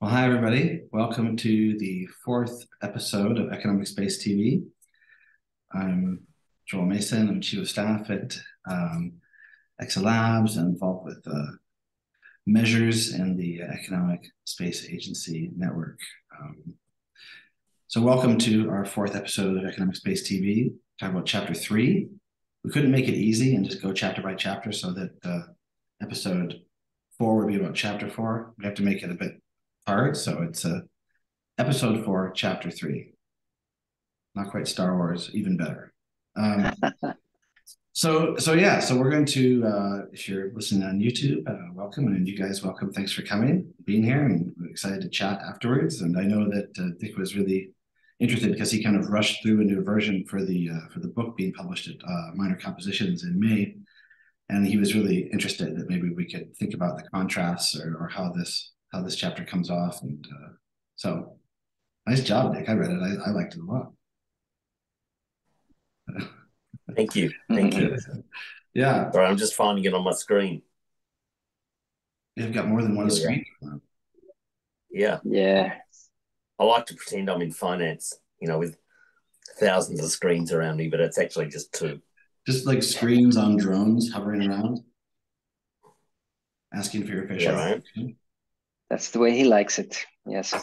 Well, hi, everybody. Welcome to the fourth episode of Economic Space TV. I'm Joel Mason. I'm Chief of Staff at um, Exo Labs and involved with uh, measures in the Economic Space Agency network. Um, so, welcome to our fourth episode of Economic Space TV. Talk about Chapter Three. We couldn't make it easy and just go chapter by chapter, so that uh, episode four would be about Chapter Four. We have to make it a bit hard. So it's a episode four, chapter three. Not quite Star Wars, even better. Um, so so yeah, so we're going to uh, if you're listening on YouTube, uh, welcome, and you guys welcome. Thanks for coming, being here, and we're excited to chat afterwards. And I know that uh, Dick was really interested because he kind of rushed through a new version for the uh, for the book being published at uh, Minor Compositions in May, and he was really interested that maybe we could think about the contrasts or, or how this how this chapter comes off. And uh, so, nice job, Nick. I read it. I, I liked it a lot. Thank you. Thank you. yeah. Sorry, I'm just finding it on my screen. You've got more than one screen. Yeah. Yeah. I like to pretend I'm in finance, you know, with thousands of screens around me, but it's actually just two. Just like screens on drones hovering around, asking for your fish. Yeah, right. That's the way he likes it. Yes.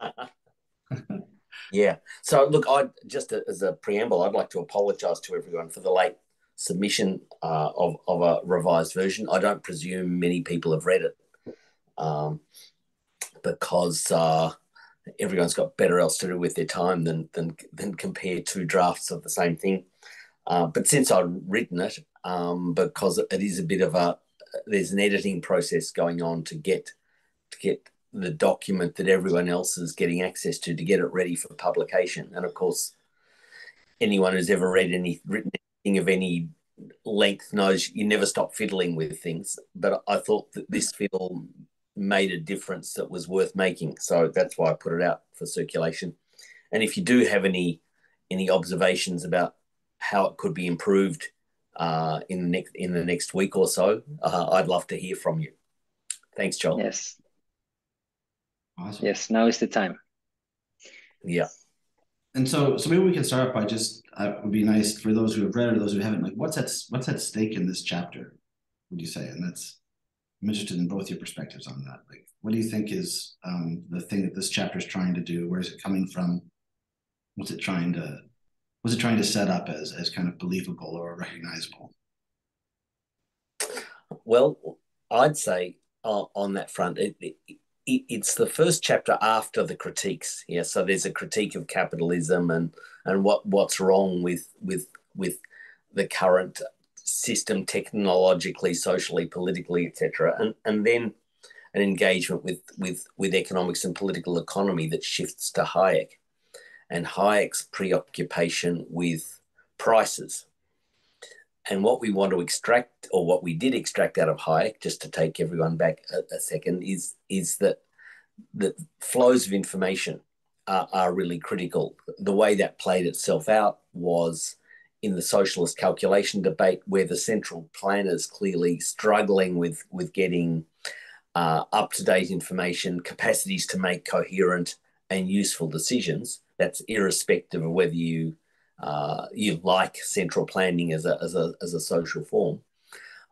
yeah. So look, I just as a preamble, I'd like to apologise to everyone for the late submission uh, of of a revised version. I don't presume many people have read it um, because uh, everyone's got better else to do with their time than than than compare two drafts of the same thing. Uh, but since I've written it, um, because it is a bit of a there's an editing process going on to get to get the document that everyone else is getting access to to get it ready for publication. And of course, anyone who's ever read any written anything of any length knows you never stop fiddling with things. But I thought that this fiddle made a difference that was worth making, so that's why I put it out for circulation. And if you do have any any observations about how it could be improved uh, in the next in the next week or so, uh, I'd love to hear from you. Thanks, Joel. Yes. Awesome. Yes, now is the time. Yeah. And so, so maybe we can start by just uh, it would be nice for those who have read or those who haven't. Like, what's at what's at stake in this chapter? Would you say? And that's I'm interested in both your perspectives on that. Like, what do you think is um, the thing that this chapter is trying to do? Where is it coming from? What's it trying to? What's it trying to set up as as kind of believable or recognizable? Well, I'd say uh, on that front, it, it, it's the first chapter after the critiques. Yeah, so there's a critique of capitalism and and what what's wrong with with with the current system technologically, socially, politically, etc. And and then an engagement with with with economics and political economy that shifts to Hayek and Hayek's preoccupation with prices. And what we want to extract, or what we did extract out of Hayek, just to take everyone back a, a second, is is that that flows of information are, are really critical. The way that played itself out was in the socialist calculation debate, where the central planners clearly struggling with with getting uh, up to date information, capacities to make coherent and useful decisions. That's irrespective of whether you uh, you like central planning as a, as a, as a social form.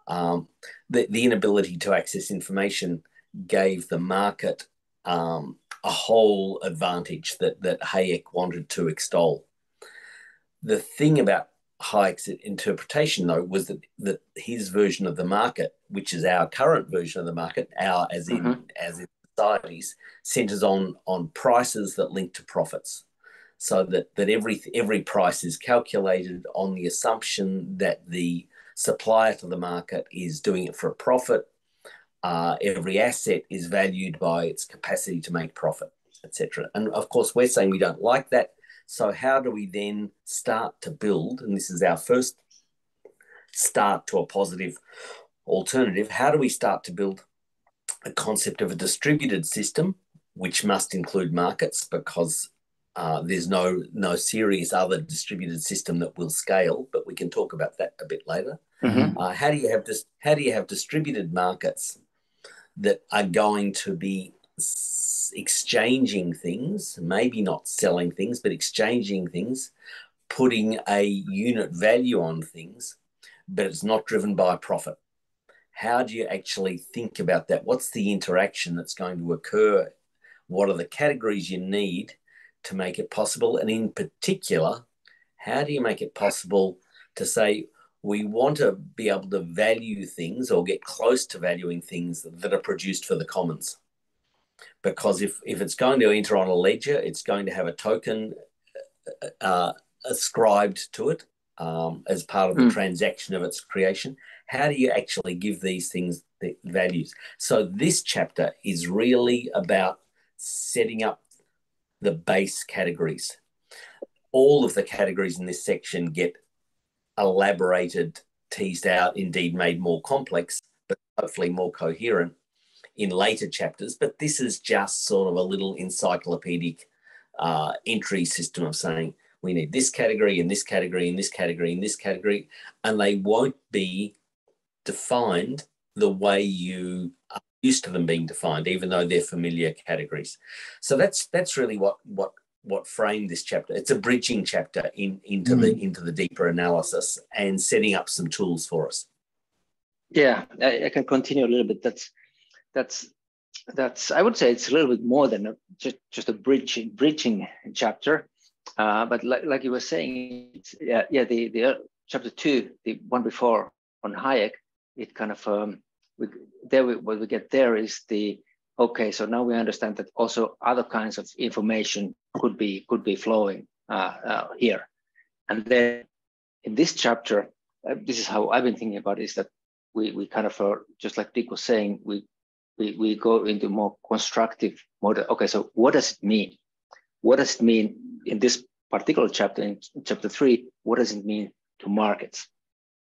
Um, the, the inability to access information gave the market um, a whole advantage that, that Hayek wanted to extol. The thing about Hayek's interpretation, though, was that, that his version of the market, which is our current version of the market, our as in mm-hmm. as in societies, centers on on prices that link to profits so that, that every, every price is calculated on the assumption that the supplier to the market is doing it for a profit. Uh, every asset is valued by its capacity to make profit, etc. And of course, we're saying we don't like that. So how do we then start to build? And this is our first start to a positive alternative. How do we start to build a concept of a distributed system, which must include markets because uh, there's no no serious other distributed system that will scale, but we can talk about that a bit later. Mm-hmm. Uh, how do you have this? How do you have distributed markets that are going to be exchanging things, maybe not selling things, but exchanging things, putting a unit value on things, but it's not driven by profit. How do you actually think about that? What's the interaction that's going to occur? What are the categories you need to make it possible? And in particular, how do you make it possible to say, we want to be able to value things or get close to valuing things that are produced for the commons? Because if, if it's going to enter on a ledger, it's going to have a token uh, ascribed to it um, as part of the mm. transaction of its creation. How do you actually give these things the values? So this chapter is really about setting up the base categories. All of the categories in this section get elaborated, teased out, indeed made more complex, but hopefully more coherent in later chapters. But this is just sort of a little encyclopedic uh, entry system of saying we need this category and this category and this category and this category, and they won't be defined the way you used to them being defined, even though they're familiar categories. So that's that's really what what what framed this chapter. It's a bridging chapter in into mm. the into the deeper analysis and setting up some tools for us. Yeah, I, I, can continue a little bit. That's that's that's I would say it's a little bit more than a, just just a bridging bridging chapter. Uh, but like, like you were saying, yeah, yeah, the the uh, chapter two, the one before on Hayek, it kind of um, we, there we, what we get there is the okay. So now we understand that also other kinds of information could be could be flowing uh, uh, here, and then in this chapter, uh, this is how I've been thinking about it, is that we we kind of uh, just like Dick was saying, we we we go into more constructive mode. Okay, so what does it mean? What does it mean in this particular chapter, in chapter three, what does it mean to markets?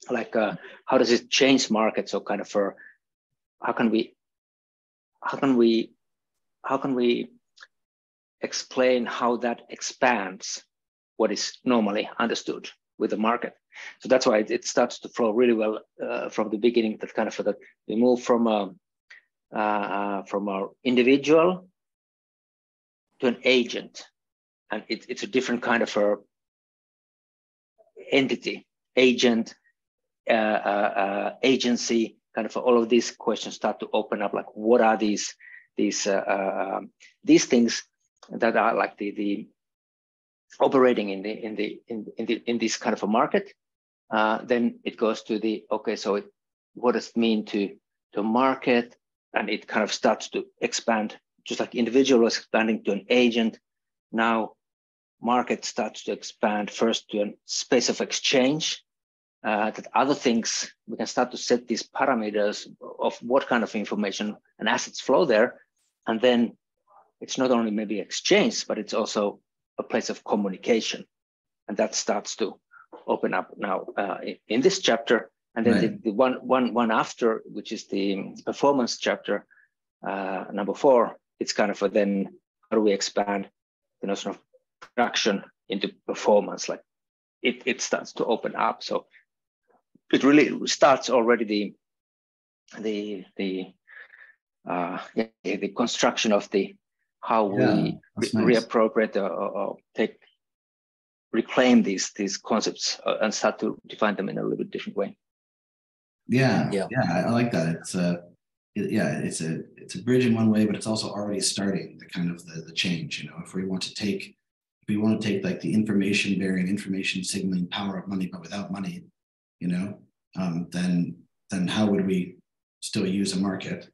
Like, uh, how does it change markets? So, kind of, for how can we, how can we, how can we explain how that expands what is normally understood with the market? So that's why it, starts to flow really well uh, from the beginning. That kind of that we move from a uh, from our individual to an agent and it, it's a different kind of a entity, agent, uh, uh, uh, agency, kind of all of these questions start to open up. Like, what are these these uh, uh, these things that are like the the operating in the in the in in, the, in this kind of a market? Uh, then it goes to the okay. So it, what does it mean to to market? And it kind of starts to expand, just like individual is expanding to an agent now market starts to expand first to a space of exchange, uh, that other things, we can start to set these parameters of what kind of information and assets flow there. And then it's not only maybe exchange, but it's also a place of communication. And that starts to open up now uh, in this chapter. And then right. the, the, one, one, one after, which is the performance chapter, uh, number four, it's kind of a then how do we expand the notion of production into performance like it, it starts to open up so it really starts already the the the uh yeah, the construction of the how yeah, we re- nice. reappropriate or, or, take reclaim these these concepts uh, and start to define them in a little bit different way. Yeah yeah. yeah i like that. It's a it, yeah it's a it's a bridge in one way but it's also already starting the kind of the, the change you know? If we want to take we want to take like the information bearing, information signaling power of money, but without money, you know, um, then then how would we still use a market?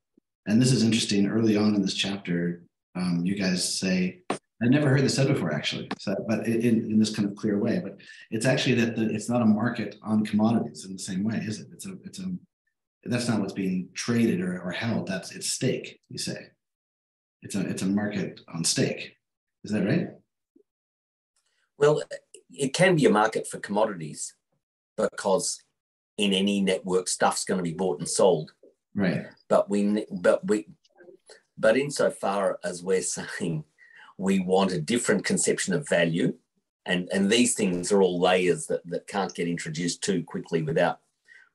And this is interesting. Early on in this chapter, um, you guys say, I never heard this said before, actually, so, but in, in this kind of clear way. But it's actually that the, it's not a market on commodities in the same way, is it? It's a it's a that's not what's being traded or, or held. That's it's stake. You say it's a it's a market on stake. Is that right? Well, it can be a market for commodities because in any network, stuff's going to be bought and sold. Right. But we, but we, but insofar as we're saying we want a different conception of value, and and these things are all layers that that can't get introduced too quickly without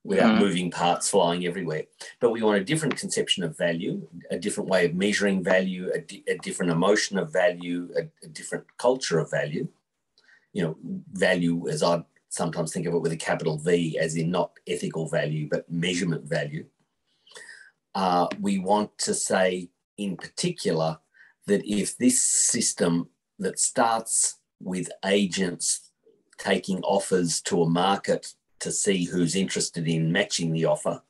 without mm. moving parts flying everywhere. But we want a different conception of value, a different way of measuring value, a, di- a different emotion of value, a, a, different culture of value. You know, value as I sometimes think of it with a capital V, as in not ethical value, but measurement value. Uh, we want to say, in particular, that if this system that starts with agents taking offers to a market to see who's interested in matching the offer.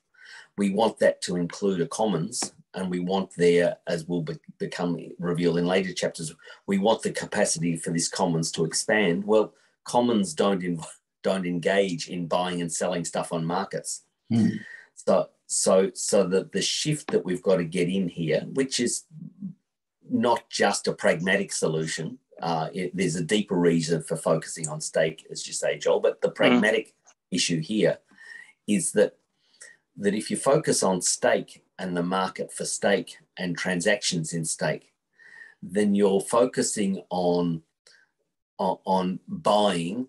We want that to include a commons, and we want there, as will be, become revealed in later chapters, we want the capacity for this commons to expand. Well, commons don't don't engage in buying and selling stuff on markets. Mm. So so so that the shift that we've got to get in here, which is not just a pragmatic solution. Uh, it, there's a deeper reason for focusing on stake, as you say, Joel. But the hmm. pragmatic issue here is that that if you focus on stake and the market for stake and transactions in stake, then you're focusing on, on buying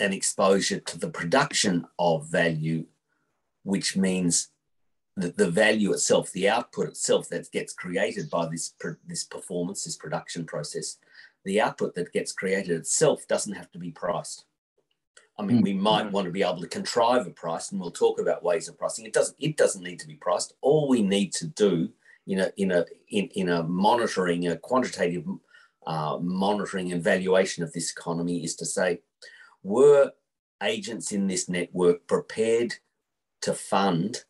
an exposure to the production of value, which means that the value itself, the output itself that gets created by this, this performance, this production process, the output that gets created itself doesn't have to be priced. I mean, we might want to be able to contrive a price, and we'll talk about ways of pricing. It doesn't. It doesn't need to be priced. All we need to do, in a in a in, in a monitoring, a quantitative uh, monitoring and valuation of this economy, is to say, were agents in this network prepared to fund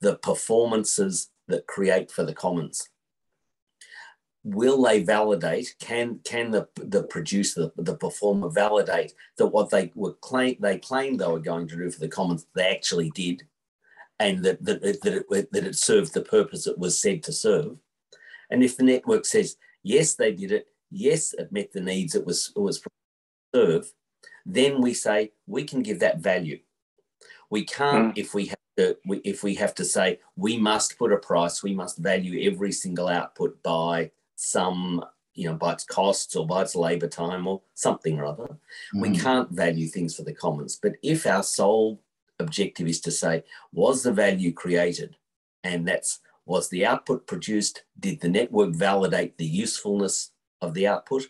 the performances that create for the commons? will they validate can can the the producer the performer validate that what they were claim they claimed they were going to do for the commons they actually did and that that, that, it, that it served the purpose it was said to serve and if the network says yes they did it yes it met the needs it was it was serve then we say we can give that value. We can't mm. if we have to, if we have to say we must put a price we must value every single output by some you know by its costs or by its labor time or something or other. Mm. we can't value things for the commons. But if our sole objective is to say was the value created? And that's was the output produced? Did the network validate the usefulness of the output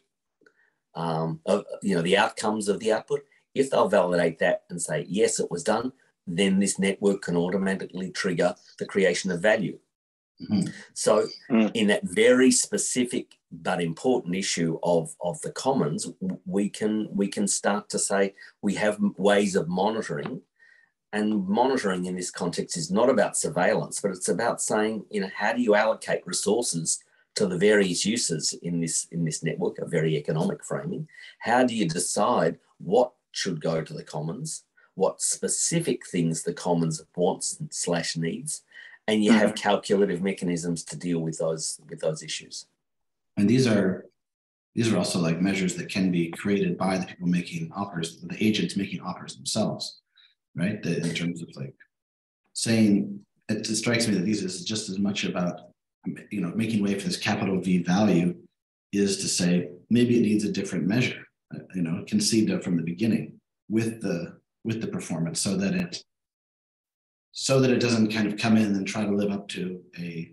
um, of you know the outcomes of the output if they'll validate that and say yes it was done then this network can automatically trigger the creation of value Mm-hmm. So, mm. in that very specific but important issue of, of the commons, we can we can start to say we have ways of monitoring, and monitoring in this context is not about surveillance, but it's about saying, you know, how do you allocate resources to the various uses in this in this network, a very economic framing? How do you decide what should go to the commons? What specific things the commons wants slash needs, and you have mm-hmm. calculative mechanisms to deal with those with those issues and these are these are also like measures that can be created by the people making offers the agents making offers themselves right the, in terms of like saying it, it strikes me that these is just as much about you know making way for this capital v value is to say maybe it needs a different measure uh, you know conceived of from the beginning with the with the performance so that it so that it doesn't kind of come in and try to live up to a,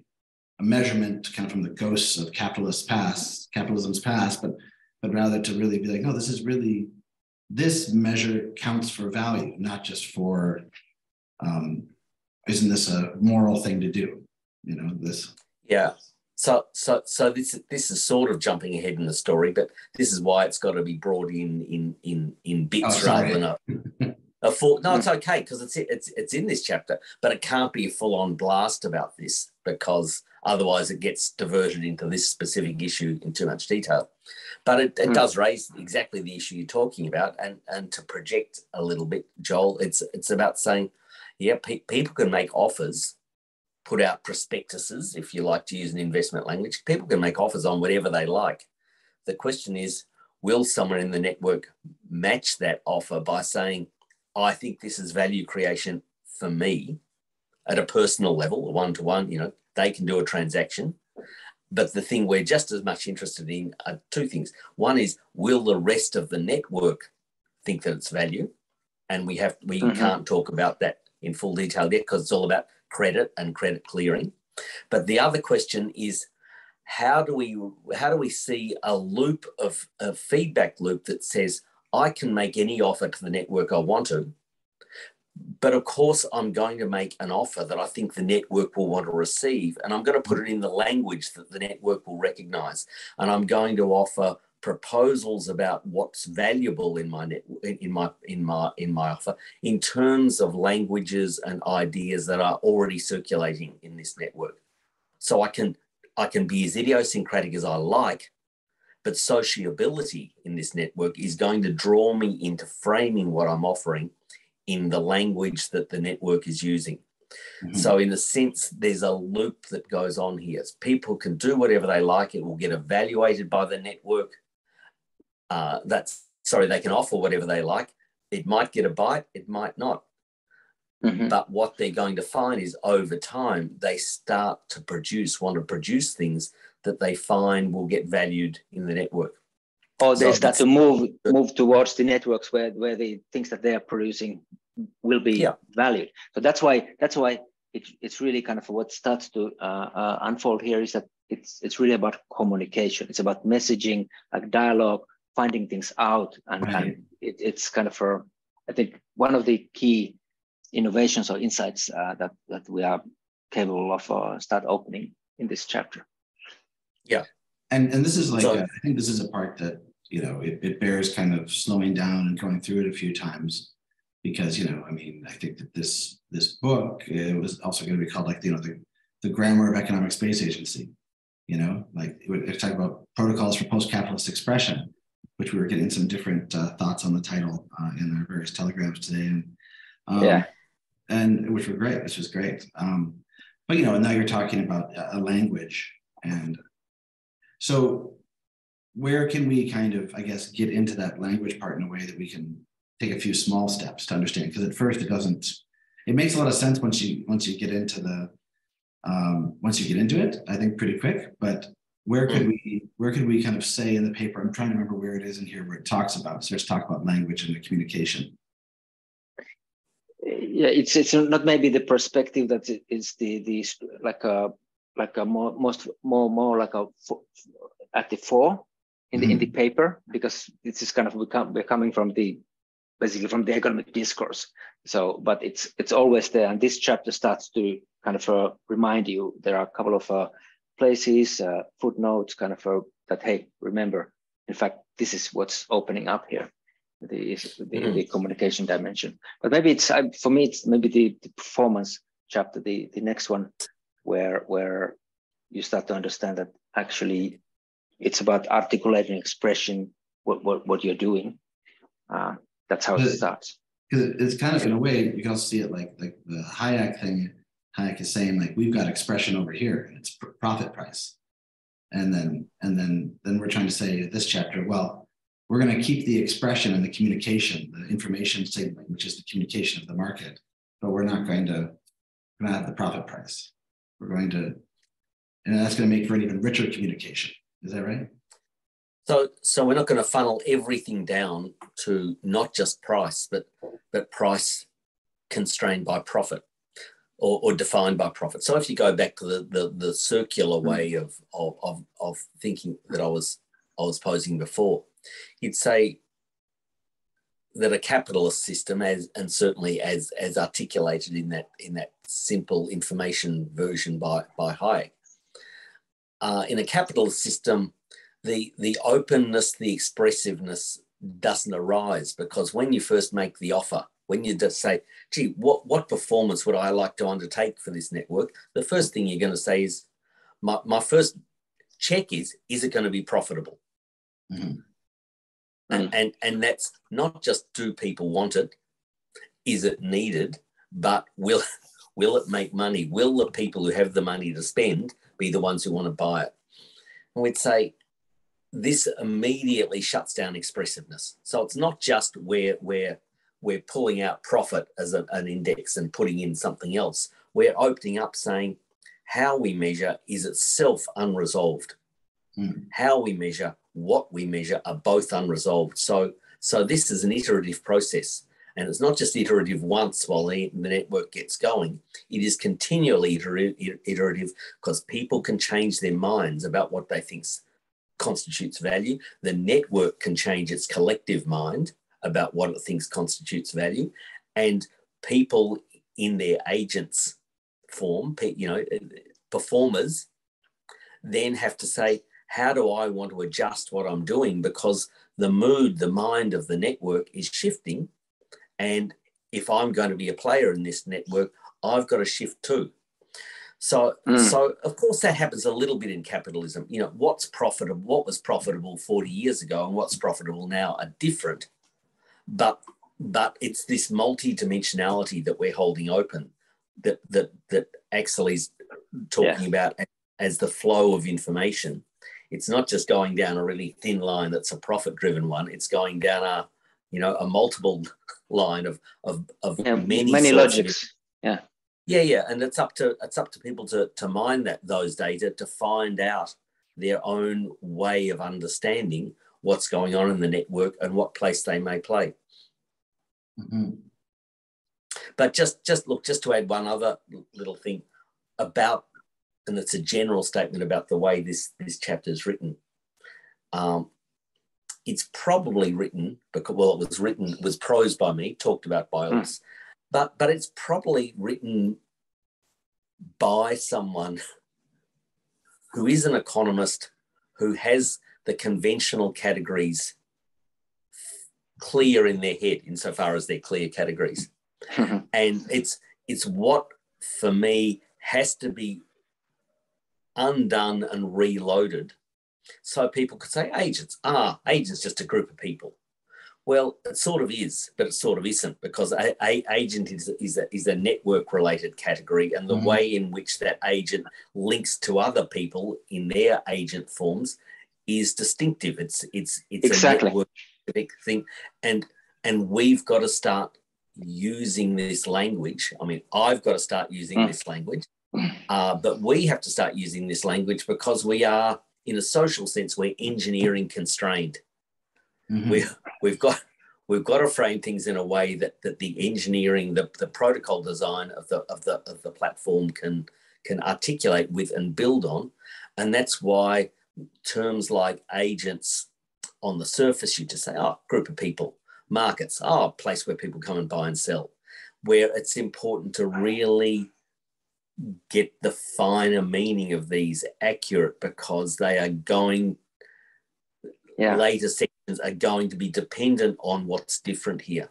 a measurement kind of from the ghosts of capitalist past, capitalism's past, but but rather to really be like, no, this is really this measure counts for value, not just for um, isn't this a moral thing to do? You know, this. Yeah. So, so, so this this is sort of jumping ahead in the story, but this is why it's got to be brought in in in in bits oh, rather than a a full no it's okay because it's it's it's in this chapter but it can't be a full-on blast about this because otherwise it gets diverted into this specific issue in too much detail but it, it mm. does raise exactly the issue you're talking about and and to project a little bit joel it's it's about saying yeah pe- people can make offers put out prospectuses if you like to use an investment language people can make offers on whatever they like the question is will someone in the network match that offer by saying I think this is value creation for me at a personal level, one to one. You know, they can do a transaction. But the thing we're just as much interested in are two things. One is, will the rest of the network think that it's value? and we have we mm-hmm. can't talk about that in full detail yet because it's all about credit and credit clearing. But the other question is how do we how do we see a loop of a feedback loop that says I can make any offer to the network I want to, but of course I'm going to make an offer that I think the network will want to receive, and I'm going to put it in the language that the network will recognize, and I'm going to offer proposals about what's valuable in my net in my in my in my offer in terms of languages and ideas that are already circulating in this network so i can i can be as idiosyncratic as i like but sociability in this network is going to draw me into framing what i'm offering in the language that the network is using Mm-hmm. So, in a sense, there's a loop that goes on here. People can do whatever they like. It will get evaluated by the network uh, that's sorry, they can offer whatever they like. It might get a bite, it might not. Mm-hmm. But what they're going to find is over time, they start to produce, want to produce things that they find will get valued in the network. Or they so start to move move towards the networks where, where the things that they are producing will be yeah. valued. So that's why that's why it, it's really kind of what starts to uh, uh, unfold here is that it's it's really about communication. It's about messaging, like dialogue, finding things out and, right. and it, it's kind of a i think one of the key innovations or insights uh, that that we are capable of uh, start opening in this chapter. Yeah. And and this is like so, a, I think this is a part that you know it, it bears kind of slowing down and going through it a few times because you know i mean i think that this this book it was also going to be called like you know the, the grammar of economic space agency you know like it would talk about protocols for post-capitalist expression which we were getting some different uh, thoughts on the title uh, in our various telegrams today, and um, yeah, and which were great, which was great. Um, but you know, and now you're talking about a language, and so where can we kind of, I guess, get into that language part in a way that we can take a few small steps to understand? Because at first it doesn't. It makes a lot of sense once you once you get into the um, once you get into it. I think pretty quick, but where could mm. we where could we kind of say in the paper i'm trying to remember where it is in here where it talks about starts talk about language and the communication yeah it's it's not maybe the perspective that is the the like a like a more most more more like a at the fore in the mm-hmm. in the mm-hmm. paper because this is kind of become we're coming from the basically from the economic discourse so but it's it's always there and this chapter starts to kind of uh, remind you there are a couple of uh, places, uh, footnotes, kind of a, that, hey, remember, in fact, this is what's opening up here, the, the, mm. the communication dimension. But maybe it's, for me, it's maybe the, the performance chapter, the, the next one, where, where you start to understand that actually it's about articulating expression, what, what, what you're doing. Uh, that's how it starts. Because it's kind of in a way you can also see it like like the Hayek thing Hayek is saying like we've got expression over here and it's profit price. And then and then then we're trying to say this chapter, well, we're going to keep the expression and the communication, the information signaling, which is the communication of the market, but we're not going to going to have the profit price. We're going to and that's going to make for an even richer communication. Is that right? So, so we're not going to funnel everything down to not just price, but but price constrained by profit or, or, defined by profit. So if you go back to the the, the circular hmm. way of, of, of of thinking that I was I was posing before, you'd say that a capitalist system, as and certainly as as articulated in that in that simple information version by by Hayek, uh, in a capitalist system, the the openness, the expressiveness doesn't arise because when you first make the offer, when you just say, gee, what, what performance would I like to undertake for this network? The first thing you're going to say is, my, my first check is, is it going to be profitable? Mm-hmm. And, and, and that's not just do people want it, is it needed, but will, will it make money? Will the people who have the money to spend be the ones who want to buy it? And we'd say, this immediately shuts down expressiveness. So it's not just where where we're pulling out profit as a, an index and putting in something else. We're opening up saying how we measure is itself unresolved. Mm. How we measure, what we measure are both unresolved. So, so this is an iterative process. And it's not just iterative once while the, the network gets going, it is continually iterative because people can change their minds about what they think constitutes value. The network can change its collective mind about what it thinks constitutes value. And people in their agents form, you know, performers, then have to say, how do I want to adjust what I'm doing? Because the mood, the mind of the network is shifting. And if I'm going to be a player in this network, I've got to shift too. So, mm. so of course that happens a little bit in capitalism. You know, what's profitable, what was profitable 40 years ago and what's profitable now are different. But but it's this multi-dimensionality that we're holding open that that that Axel is talking yeah. about as the flow of information. It's not just going down a really thin line that's a profit-driven one. It's going down a you know a multiple line of of, of yeah, many many logics. Yeah. Yeah, yeah, and it's up to it's up to people to to mine that those data to find out their own way of understanding what's going on in the network and what place they may play. Mm-hmm. But just just look, just to add one other little thing about, and it's a general statement about the way this this chapter is written. Um, it's probably written because well, it was written was prose by me, talked about by hmm. others, mm. but but it's probably written by someone who is an economist who has the conventional categories clear in their head insofar as they're clear categories. and it's it's what for me has to be undone and reloaded so people could say agents ah agents just a group of people well it sort of is but it sort of isn't because a, a agent is, is, a, is a network related category and the mm-hmm. way in which that agent links to other people in their agent forms is distinctive it's it's it's exactly. a network thing. And and we've got to start using this language. I mean, I've got to start using mm. this language, uh, but we have to start using this language because we are, in a social sense, we're engineering constrained. Mm-hmm. We we've got we've got to frame things in a way that that the engineering, the, the protocol design of the of the of the platform can can articulate with and build on, and that's why terms like agents on the surface, you just say, oh, group of people, markets, oh, place where people come and buy and sell. Where it's important to really get the finer meaning of these accurate because they are going, yeah. later sections are going to be dependent on what's different here.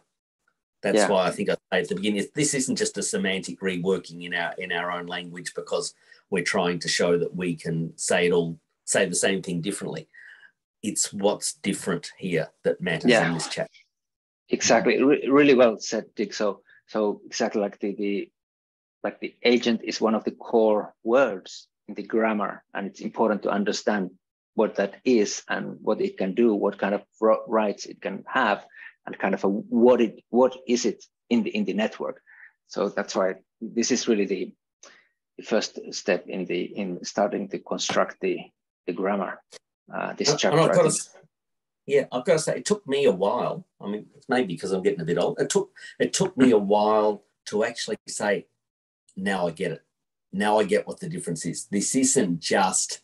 That's yeah. why I think I say at the beginning, this isn't just a semantic reworking in our in our own language because we're trying to show that we can say it all, say the same thing differently it's what's different here that matters yeah. in this chat. Exactly, Re- really well said, Dick. So, so exactly like the, the like the agent is one of the core words in the grammar, and it's important to understand what that is and what it can do, what kind of rights it can have, and kind of a, what it what is it in the in the network. So that's why this is really the, the first step in the in starting to construct the the grammar uh, this chapter. I've got to, yeah, I've got to say, it took me a while. I mean, maybe because I'm getting a bit old. It took it took me a while to actually say, now I get it. Now I get what the difference is. This isn't just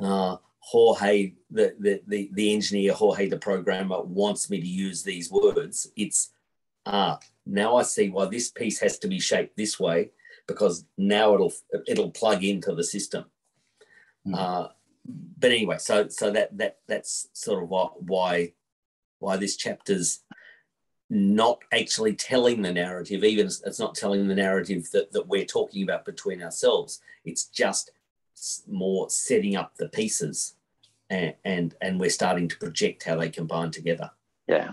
uh, Jorge, the, the, the, the engineer, Jorge, the programmer, wants me to use these words. It's, ah, now I see why this piece has to be shaped this way because now it'll it'll plug into the system. Mm. Uh, but anyway, so so that that that's sort of why why this chapter's not actually telling the narrative. Even it's not telling the narrative that that we're talking about between ourselves. It's just more setting up the pieces, and and, and we're starting to project how they combine together. Yeah,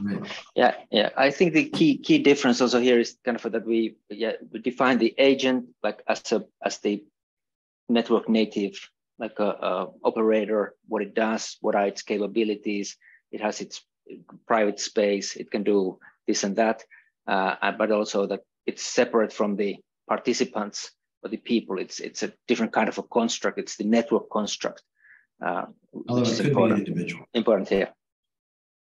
yeah, yeah. I think the key key difference also here is kind of that we yeah we define the agent like as a as the network native like a, a, operator, what it does, what are its capabilities. It has its private space. It can do this and that, uh, but also that it's separate from the participants or the people. It's it's a different kind of a construct. It's the network construct. Uh, Although it could important, be individual. Important here.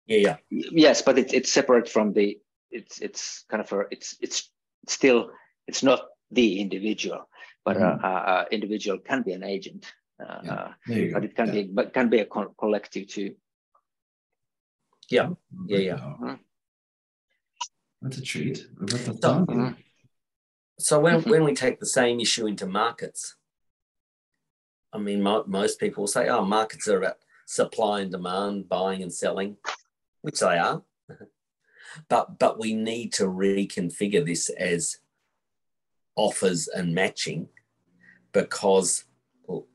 Yeah, yeah. Yes, but it's it's separate from the it's it's kind of a it's it's still it's not the individual, but mm-hmm. uh, individual can be an agent. Uh, yeah. but it can yeah. be but can be a co- collective too. Yeah, yeah, yeah. Mm-hmm. That's a treat. So, mm-hmm. so when mm-hmm. when we take the same issue into markets, I mean, mo- most people say, "Oh, markets are about supply and demand, buying and selling," which they are. but but we need to reconfigure this as offers and matching because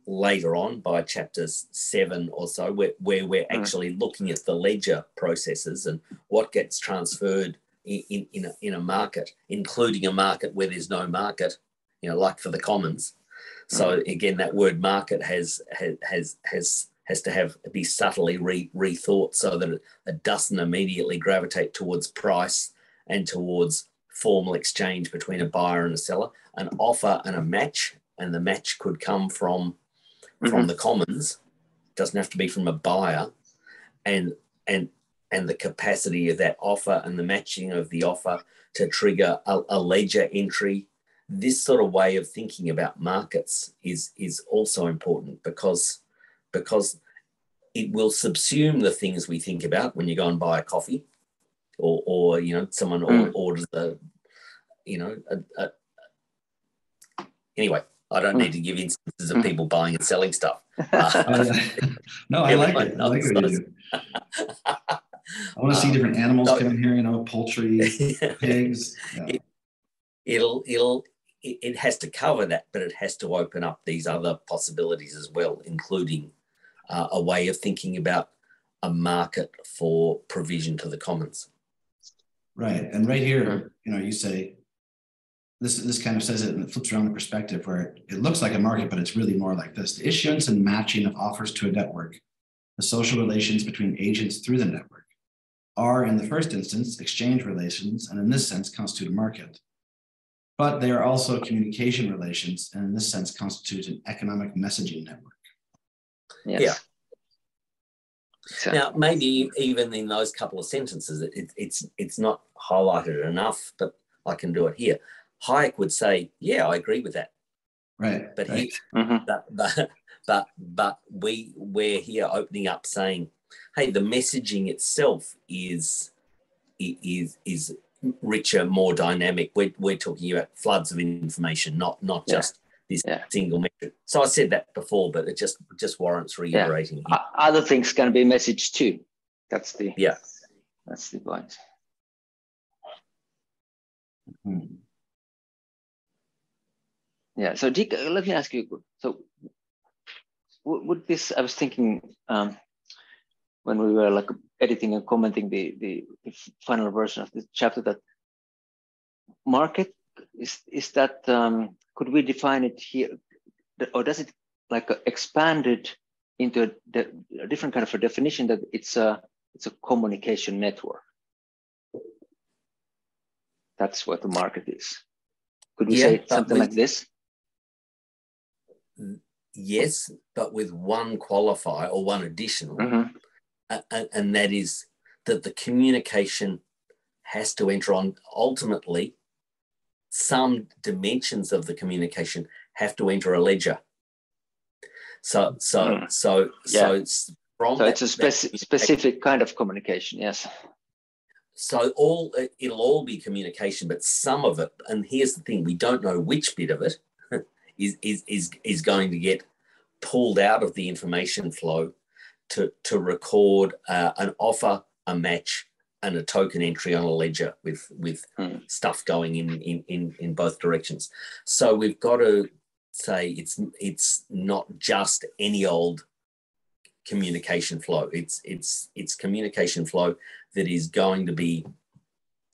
later on by chapters seven or so where, where we're mm. actually looking at the ledger processes and what gets transferred in, in, in, a, in a market including a market where there's no market you know like for the commons so mm. again that word market has has has has to have be subtly re, rethought so that it, it doesn't immediately gravitate towards price and towards formal exchange between a buyer and a seller, an offer and a match, and the match could come from mm-hmm. from the commons, doesn't have to be from a buyer, and and and the capacity of that offer and the matching of the offer to trigger a, a ledger entry. This sort of way of thinking about markets is is also important because because it will subsume the things we think about when you go and buy a coffee or, or you know someone mm. orders a you know a, a, anyway i don't mm. need to give instances of mm. people buying and selling stuff uh, no i like it i like what you do i want to see um, different animals so, come in here you know poultry pigs yeah. it, it'll it'll it has to cover that but it has to open up these other possibilities as well including uh, a way of thinking about a market for provision to the commons. Right. And right here, you know, you say this this kind of says it and it flips around the perspective where it looks like a market, but it's really more like this. The issuance and matching of offers to a network, the social relations between agents through the network, are in the first instance exchange relations, and in this sense constitute a market. But they are also communication relations, and in this sense constitute an economic messaging network. Yes. Yeah. So. Now, maybe even in those couple of sentences, it, it's it's not highlighted enough, but I can do it here. Hayek would say, "Yeah, I agree with that." Right. But right. he, mm-hmm. but, but but but we we're here opening up saying, "Hey, the messaging itself is is is richer, more dynamic. We're we're talking about floods of information, not not yeah. just this yeah. single metric. So I said that before, but it just just warrants reiterating. Yeah. Other things can be messaged too. That's the yeah. That's the point. Mm-hmm. Yeah. So Dick, let me ask you. So would this? I was thinking um, when we were like editing and commenting the, the the final version of the chapter that market is is that um, could we define it here, or does it like expanded into a, a, different kind of a definition that it's a it's a communication network? That's what the market is. Could we yeah, say something like this? Yes, but with one qualifier or one additional, mm-hmm. and, and that is that the communication has to enter on ultimately some dimensions of the communication have to enter a ledger. So, so, mm. so, yeah. so it's from. So that, it's a speci- specific kind of communication. Yes. So all it'll all be communication, but some of it, and here's the thing: we don't know which bit of it is is is is going to get pulled out of the information flow to to record uh, an offer, a match, and a token entry on a ledger with with mm. stuff going in, in in in both directions. So we've got to say it's it's not just any old communication flow. It's it's it's communication flow that is going to be,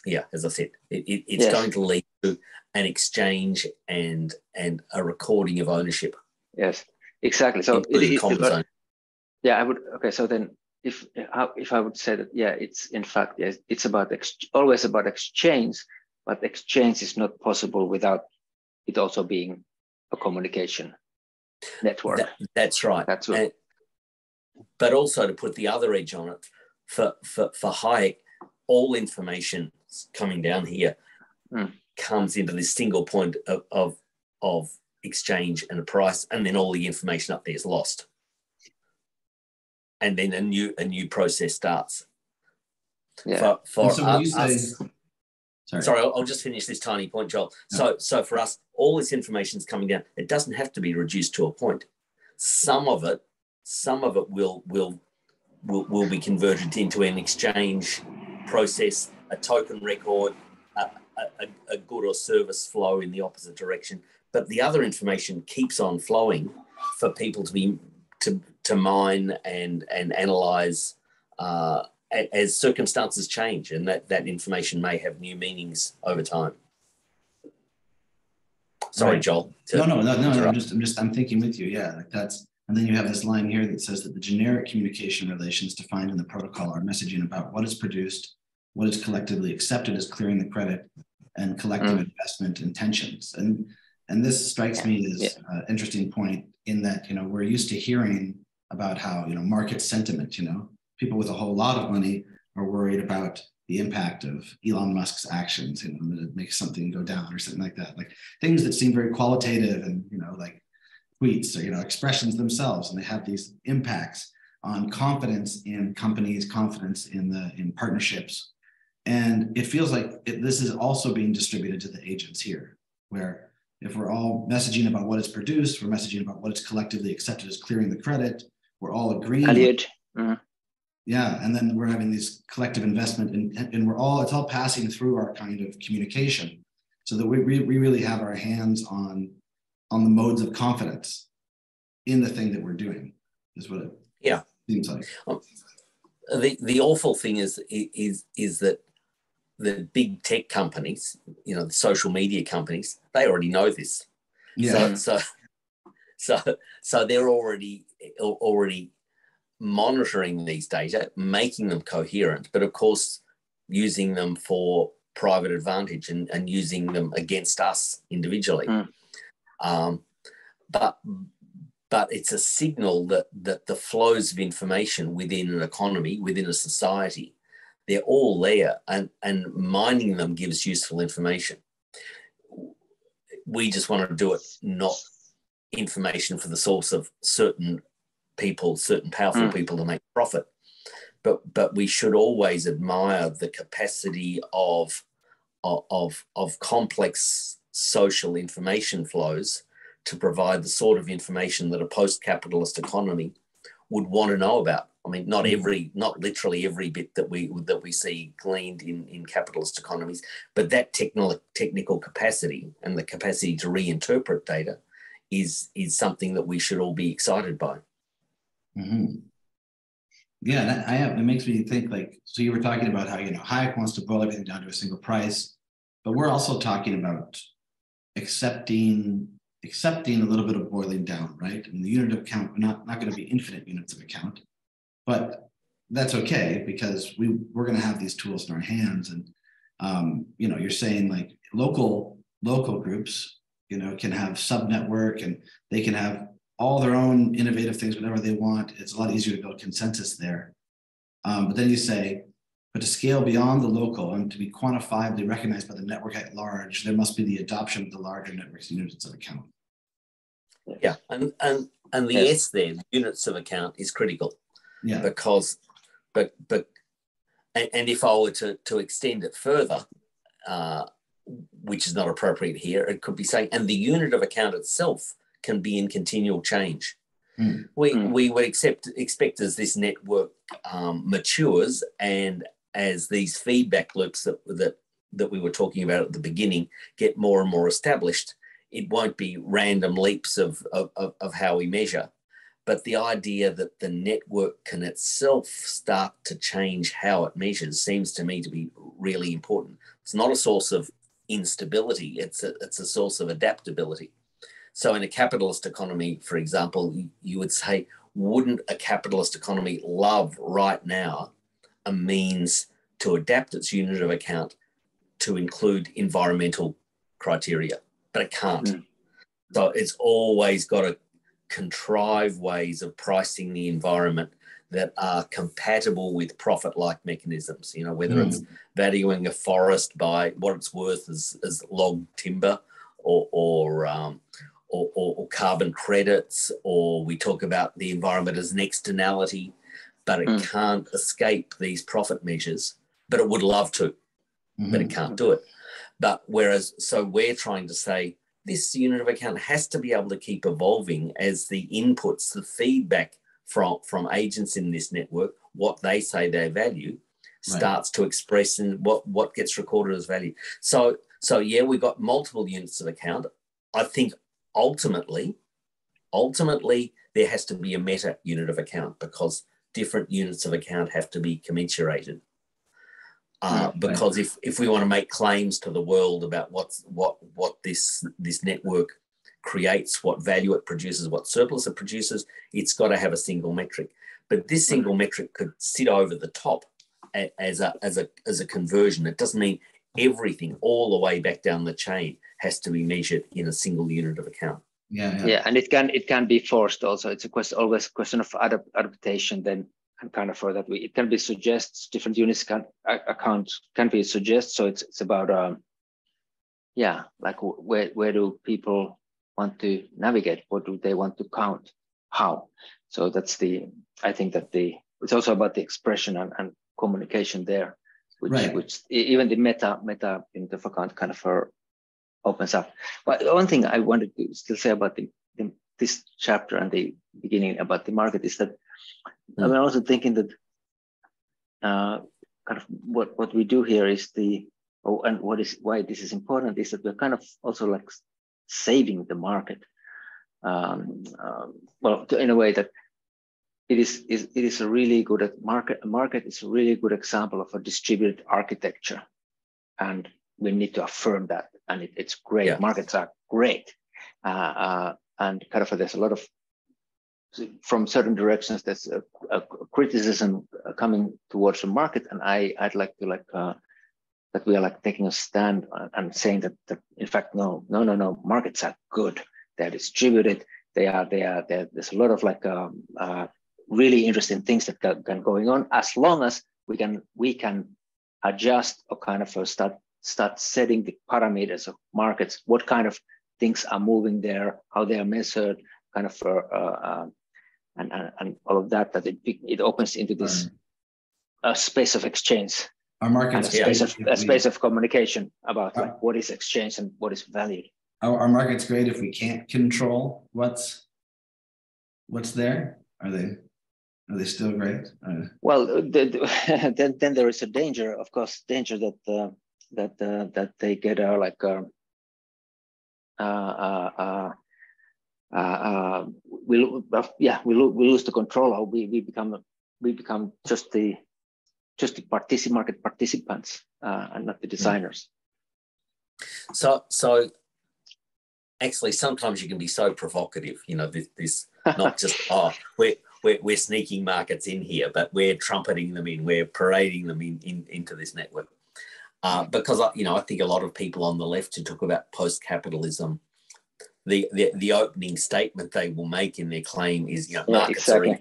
yeah, as I said, it, it it's yes. going to lead an exchange and and a recording of ownership. Yes, exactly. So it, it, yeah, I would. Okay, so then if if I would say that yeah, it's in fact yes, it's about ex- always about exchange, but exchange is not possible without it also being a communication network. That, that's right. That's what. And, but also to put the other edge on it, for for for Hayek, all information coming down here Mm. Comes into this single point of, of of exchange and a price, and then all the information up there is lost, and then a new a new process starts. Yeah. For, for so when you us- sorry, sorry, I'll, I'll just finish this tiny point, Joel. So, so for us, all this information is coming down. It doesn't have to be reduced to a point. Some of it, some of it will will will, will be converted into an exchange process, a token record, a, a, a- good or service flow in the opposite direction. But the other information keeps on flowing for people to be to to mine and and analyze uh, as circumstances change, and that that information may have new meanings over time. Sorry, Right. Joel. no, no, no, no, I'm just, I'm just, I'm thinking with you. Yeah, like that's, and then you have this line here that says that the generic communication relations defined in the protocol are messaging about what is produced, what is collectively accepted as clearing the credit, and collective mm. investment intentions. And and this strikes me as an interesting point in that you know we're used to hearing about how you know market sentiment. You know, people with a whole lot of money are worried about the impact of Elon Musk's actions. You know, that it makes something go down or something like that. Like things that seem very qualitative and you know like tweets or you know expressions themselves and they have these impacts on confidence in companies confidence in the in partnerships and it feels like it, this is also being distributed to the agents here where if we're all messaging about what is produced we're messaging about what is collectively accepted as clearing the credit we're all agreeing Elliot. Mm. yeah, and then we're having this collective investment, and, and we're all it's all passing through our kind of communication, so that we, we we really have our hands on on the modes of confidence in the thing that we're doing. Is what it Yeah. seems like. Um, the the awful thing is is is that the big tech companies, you know, the social media companies, they already know this. Yeah, So, so, so, so they're already already monitoring these data, making them coherent, but of course, using them for private advantage and, and using them against us individually. Mm. Um, but but it's a signal that that the flows of information within an economy, within a society, they're all there, and and mining them gives useful information. We just want to do it not information for the source of certain people, certain powerful Mm. people to make profit. But but we should always admire the capacity of of of, of complex social information flows to provide the sort of information that a post-capitalist economy would want to know about. I mean, not every, not literally every bit that we that we see gleaned in, in capitalist economies, but that technical technical capacity and the capacity to reinterpret data is is something that we should all be excited by. Mhm. yeah. That, I have. It makes me think like. So you were talking about how you know Hayek wants to boil everything down to a single price, but we're also talking about accepting accepting a little bit of boiling down, right? I mean, the unit of account, we're not, not going to be infinite units of account, but that's okay because we, we're going to have these tools in our hands. And, um, you know, you're saying like local, local groups, you know, can have sub network and they can have all their own innovative things, whatever they want. It's a lot easier to build consensus there. Um, but then you say, but to scale beyond the local and to be quantifiably recognized by the network at large, there must be the adoption of the larger network's units of account. Yeah, and and and the Yes. S there, units of account, is critical. Yeah. because but but and, and if I were to to extend it further, uh, which is not appropriate here, it could be saying, and the unit of account itself can be in continual change. Hmm. We Hmm. we would accept expect as this network um, matures and as these feedback loops that that that we were talking about at the beginning get more and more established, it won't be random leaps of, of, of, of how we measure but the idea that the network can itself start to change how it measures seems to me to be really important. It's not a source of instability, it's a, it's a source of adaptability. So, in a capitalist economy, for example, you- would say, wouldn't a capitalist economy love right now a means to adapt its unit of account to include environmental criteria? But it can't. Mm. So, it's always got to contrive ways of pricing the environment that are compatible with profit-like mechanisms. You know, whether mm. it's valuing a forest by what it's worth as, as log timber, or or, um, or, or, or carbon credits, or we talk about the environment as an externality, but it mm. can't escape these profit measures. But it would love to, mm-hmm. but it mm-hmm. can't do it. But whereas, so we're trying to say this unit of account has to be able to keep evolving as the inputs, the feedback from, from agents in this network, what they say they value, right. starts to express in what, what gets recorded as value. So, so yeah, we've got multiple units of account. I think ultimately, ultimately, there has to be a meta unit of account because different units of account have to be commensurated. Uh, because if, if we want to make claims to the world about what's what what this this network creates, what value it produces, what surplus it produces, it's got to have a single metric. But this single metric could sit over the top as a as a as a conversion. It doesn't mean everything all the way back down the chain has to be measured in a single unit of account. Yeah, yeah, yeah, and it can it can be forced also. It's a question always a question of adapt, adaptation. Then kind of for that we it can be suggests different units can account can be suggest so it's it's about um yeah like where where do people want to navigate? What do they want to count? How? So that's the i think that the it's also about the expression and, and communication there which right. which even the meta meta in the account kind of uh, opens up. But one thing i wanted to still say about the, the this chapter and the beginning about the market is that Mm. I'm also thinking that uh, kind of what, what we do here is the, oh, and what is why this is important is that we're kind of also like saving the market. Um, um, well, in a way that it is, is it is a really good market. A market is a really good example of a distributed architecture, and we need to affirm that. And it, it's great. Yeah. Markets are great, uh, uh, and kind of there's a lot of from certain directions there's a, a, criticism coming towards the market and i i'd like to like uh, that we are like taking a stand and saying that, that in fact no no no no markets are good. They're distributed. They are they are there's a lot of like um, uh, really interesting things that can, going on. As long as we can we can adjust or kind of uh, start start setting the parameters of markets what kind of things are moving there how they are measured kind of uh, uh, and, and, and all of that, that it, it opens into this uh, space of exchange. Our market space, of, a space of communication about like what is exchange and what is value. Our, our market's great if we can't control what's what's there. Are they are they still great? Uh, well, the, the, then then there is a danger, of course, danger that uh, that uh, that they get uh, like uh, uh, uh, uh, uh, we yeah we, lo- we lose the control we, we become we become just the just the particip- market participants uh, and not the designers. So so actually sometimes you can be so provocative you know this, this not just oh we're, we're, we're sneaking markets in here but we're trumpeting them in we're parading them in, in into this network. Uh, because you know i think a lot of people on the left who talk about post-capitalism the, the, the opening statement they will make in their claim is, you know, yeah, markets exactly. are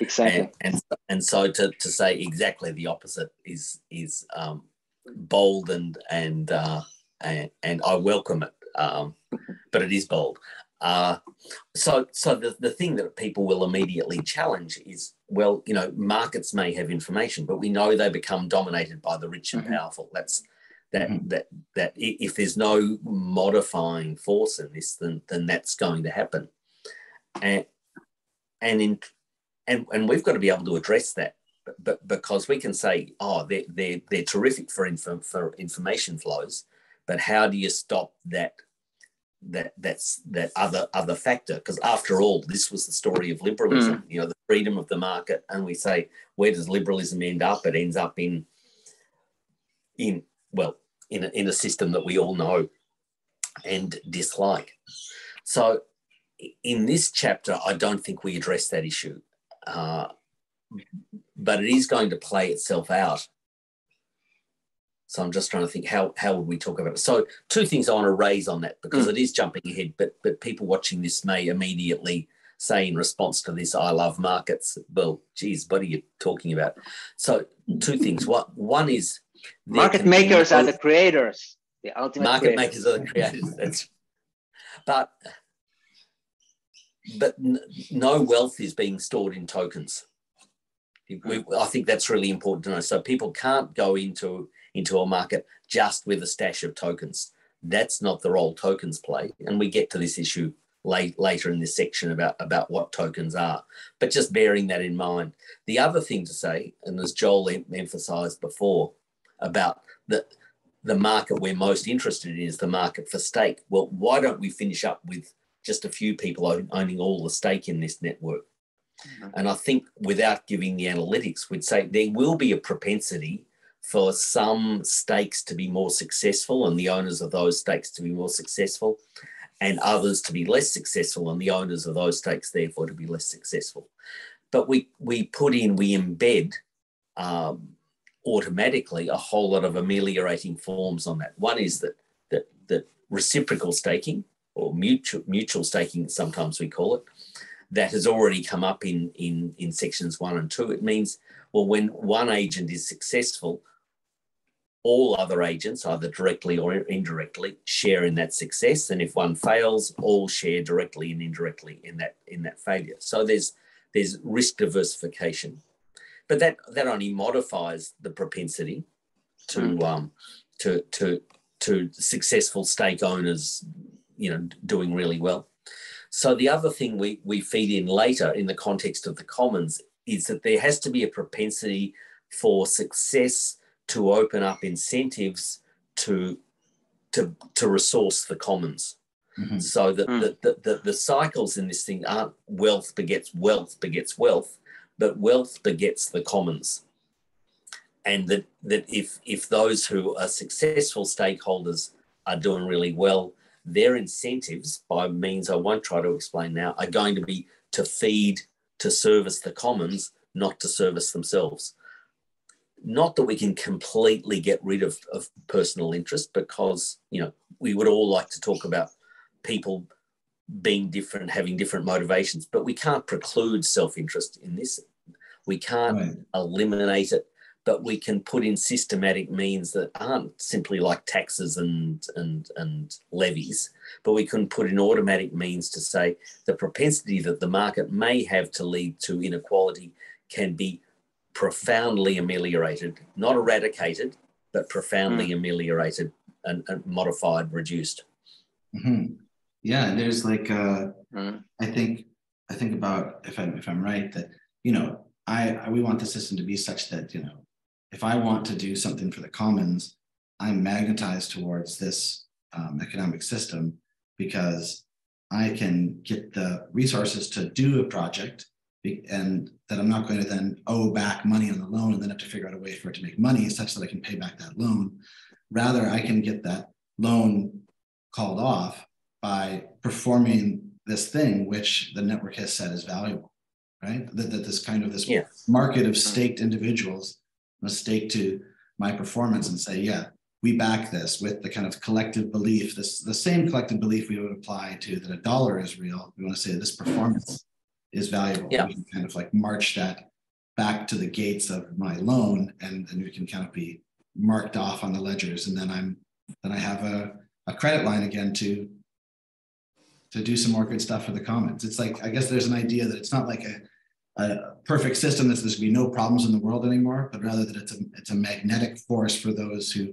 Exactly. And, and, and so to, to say exactly the opposite is is um, bold and and, uh, and and I welcome it, um, but it is bold. Uh, so so the, the thing that people will immediately challenge is well you know markets may have information but we know they become dominated by the rich and mm-hmm. powerful that's that mm-hmm. that that if there's no modifying force in this, then then that's going to happen, and and in and and we've got to be able to address that, but, but because we can say, oh, they're they're they're terrific for info, for information flows, but how do you stop that? that that's that other other factor because after all this was the story of liberalism mm. you know the freedom of the market and we say where does liberalism end up it ends up in in well in a, in a system that we all know and dislike. So, in this chapter, I don't think we address that issue, uh, but it is going to play itself out. So I'm just trying to think how how would we talk about it. So two things I want to raise on that because mm. it is jumping ahead, but but people watching this may immediately say in response to this, I love markets. Well, geez, what are you talking about? So two things. What one is market makers are the creators. The ultimate market creators. makers are the creators. That's but but no wealth is being stored in tokens. We, I think that's really important to know. So people can't go into into a market just with a stash of tokens. That's not the role tokens play. And we get to this issue late, later in this section about, about what tokens are. But just bearing that in mind. The other thing to say, and as Joel em- emphasized before, about the, the market we're most interested in is the market for stake. Well, why don't we finish up with just a few people owning all the stake in this network? Mm-hmm. And I think without giving the analytics, we'd say there will be a propensity for some stakes to be more successful and the owners of those stakes to be more successful, and others to be less successful and the owners of those stakes therefore to be less successful. But we we put in, we embed um, automatically a whole lot of ameliorating forms on that. One is that that that reciprocal staking or mutual mutual staking, sometimes we call it, that has already come up in in in sections one and two. It means well, when one agent is successful, all other agents, either directly or indirectly, share in that success. And if one fails, all share directly and indirectly in that in that failure. So there's there's risk diversification, but that that only modifies the propensity to mm. um, to to to successful stake owners, you know, doing really well. So the other thing we we feed in later in the context of the commons is that there has to be a propensity for success to open up incentives to to to resource the commons. Mm-hmm. So that mm. the, the, the, the cycles in this thing aren't wealth begets wealth begets wealth, but wealth begets the commons. And that, that if if those who are successful stakeholders are doing really well, their incentives by means I won't try to explain now are going to be to feed to service the commons, not to service themselves not that we can completely get rid of, of personal interest because you know we would all like to talk about people being different having different motivations but we can't preclude self-interest in this we can't right. eliminate it but we can put in systematic means that aren't simply like taxes and and and levies but we can put in automatic means to say the propensity that the market may have to lead to inequality can be profoundly ameliorated, not eradicated, but profoundly mm. ameliorated and, and, modified, reduced. Mm-hmm. Yeah, there's like uh, mm. I think I think about if I'm if I'm right that you know I, I we want the system to be such that you know if I want to do something for the commons, I'm magnetized towards this um, economic system because I can get the resources to do a project and that I'm not going to then owe back money on the loan and then have to figure out a way for it to make money such that I can pay back that loan. Rather, I can get that loan called off by performing this thing which the network has said is valuable, right? That, that this kind of this yeah. market of staked individuals must stake to my performance and say, yeah, we back this with the kind of collective belief, this the same collective belief we would apply to that a dollar is real. We want to say this performance is valuable. Yeah. We can kind of like march that back to the gates of my loan and then we can kind of be marked off on the ledgers. And then I'm then I have a, a credit line again to to do some more good stuff for the commons. It's like I guess there's an idea that it's not like a, a perfect system that there's gonna be no problems in the world anymore, but rather that it's a it's a magnetic force for those who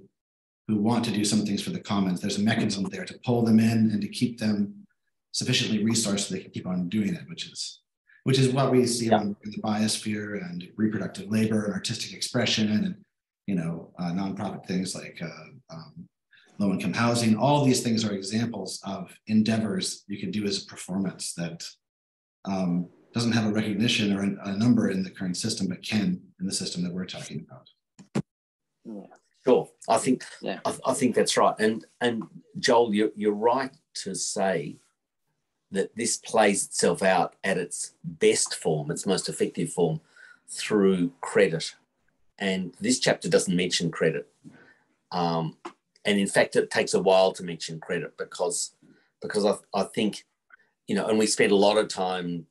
who want to do some things for the commons. There's a mechanism there to pull them in and to keep them sufficiently resourced so they can keep on doing it, which is which is what we see yeah. on the biosphere and reproductive labor and artistic expression and you know uh, nonprofit things like uh, um, low income housing. All these things are examples of endeavors you can do as a performance that um, doesn't have a recognition or a number in the current system, but can in the system that we're talking about. Yeah. Sure, I think yeah. I, I think that's right, and and Joel, you're you're right to say that this plays itself out at its best form, its most effective form, through credit. And this chapter doesn't mention credit. Um, and in fact, it takes a while to mention credit because because I, I think, you know, and we spent a lot of time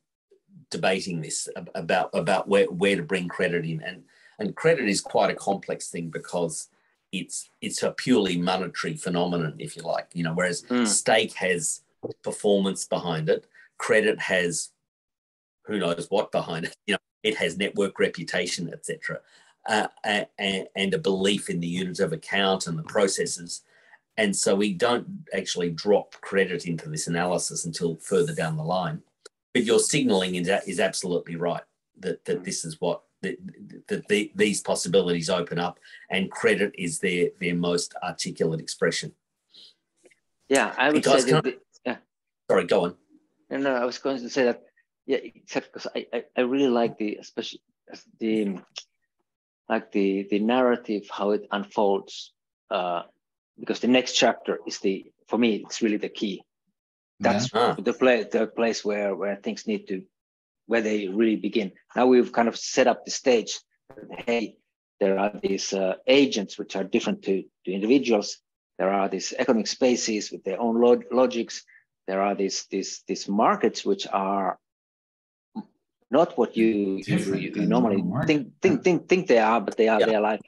debating this about about where, where to bring credit in. And and credit is quite a complex thing because it's it's a purely monetary phenomenon if you like you know whereas mm. stake has performance behind it. Credit has who knows what behind it you know it has network reputation etc uh, and, and a belief in the unit of account and the processes. And so we don't actually drop credit into this analysis until further down the line. But your signaling is, is absolutely right that, that this is what that, that the, these possibilities open up and credit is their their most articulate expression. Yeah i would say that, I, yeah. Sorry go on. No, no i was going to say that yeah except because I, I, I really like the especially the like the the narrative how it unfolds uh because the next chapter is the for me it's really the key. That's yeah. the place the place where where things need to where they really begin. Now we've kind of set up the stage hey there are these uh, agents which are different to, to individuals. There are these economic spaces with their own log- logics. There are these these these markets which are not what you, you, you normally think think think think they are but they are yeah. they are like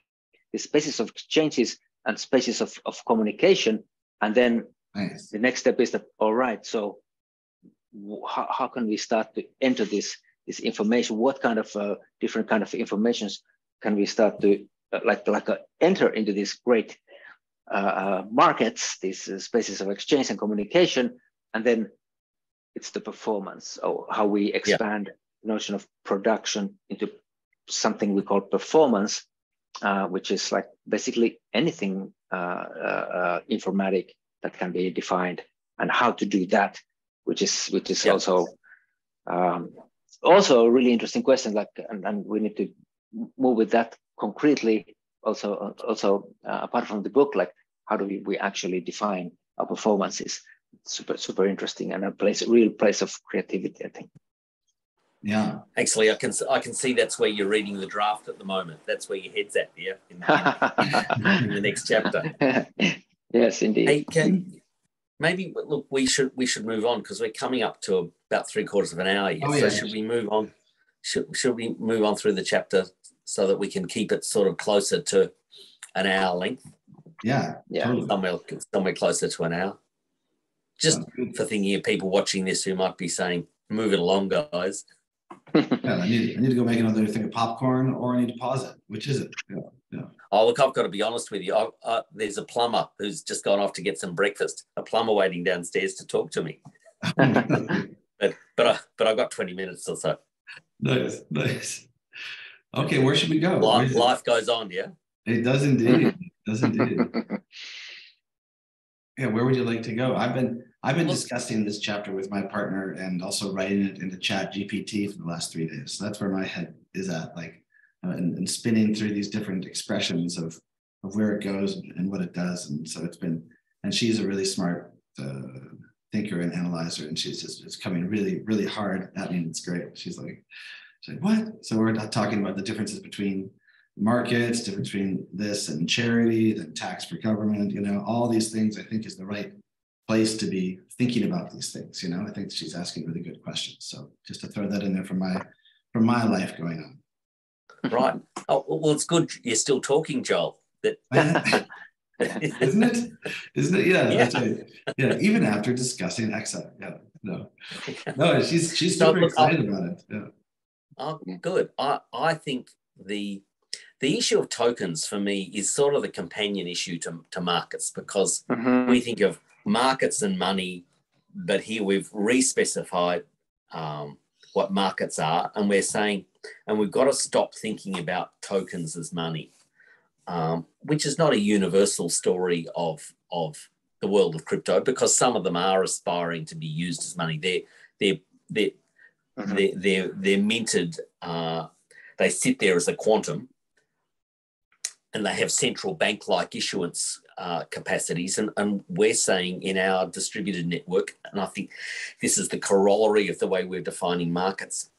the spaces of exchanges and spaces of, of communication and then Nice. The next step is that all right. So how, how can we start to enter this this information? What kind of uh, different kind of informations can we start to uh, like like uh, enter into these great uh, uh, markets, these uh, spaces of exchange and communication, and then it's the performance or how we expand yeah. Notion of production into something we call performance, which is like basically anything uh, informatic that can be defined and how to do that, which is which is also um, also a really interesting question. Like, and, and we need to move with that concretely. Also, also uh, apart from the book, like how do we, we actually define our performances? Super super interesting and a place a real place of creativity. I think. Yeah. Actually, I can I can see that's where you're reading the draft at the moment. That's where your head's at, yeah, in, in, in the next chapter. Yes, indeed. Hey, can, maybe look, we should we should move on because we're coming up to about three quarters of an hour. Here. Oh, so should we move on? Should should we move on through the chapter so that we can keep it sort of closer to an hour length? Yeah, yeah, totally. somewhere somewhere closer to an hour. Just for thinking of people watching this who might be saying, "Move it along, guys." Yeah, I need I need to go make another thing of popcorn, or I need to pause it. Which is it? Yeah. Yeah. Oh, look, I've got to be honest with you. I, uh, there's a plumber who's just gone off to get some breakfast. A plumber waiting downstairs to talk to me. but but I, but I've got 20 minutes or so. Nice, nice. Okay, where should we go? Life, life goes on, yeah. It does indeed. it does indeed. yeah, where would you like to go? I've been I've been discussing this chapter with my partner and also writing it into ChatGPT for the last three days. So that's where my head is at. Like uh, and, and, spinning through these different expressions of of where it goes and, what it does. And so it's been, and she's a really smart uh, thinker and analyzer, and she's just it's coming really really hard at me. And it's great. She's like, she's like, what? So we're talking about the differences between markets, difference between this and charity, then tax for government. You know, all these things. I think is the right place to be thinking about these things. You know, I think she's asking really good questions. So just to throw that in there from my from my life going on right. Oh, well, it's good you're still talking, Joel. That isn't it? Isn't it? Yeah, yeah. Right. Yeah, even after discussing XI. Yeah, no, no, she's she's super look, excited I'll, about it. Yeah. Oh, good. I I think the the issue of tokens for me is sort of the companion issue to, to markets because mm-hmm. we think of markets and money, but here we've re-specified um, what markets are, and we're saying and we've got to stop thinking about tokens as money, um, which is not a universal story of, of the world of crypto because some of them are aspiring to be used as money. They're, they're, they're, mm-hmm. they're, they're, they're, minted, uh, they sit there as a quantum and they have central bank like issuance uh, capacities. And, and we're saying in our distributed network, and I think this is the corollary of the way we're defining markets,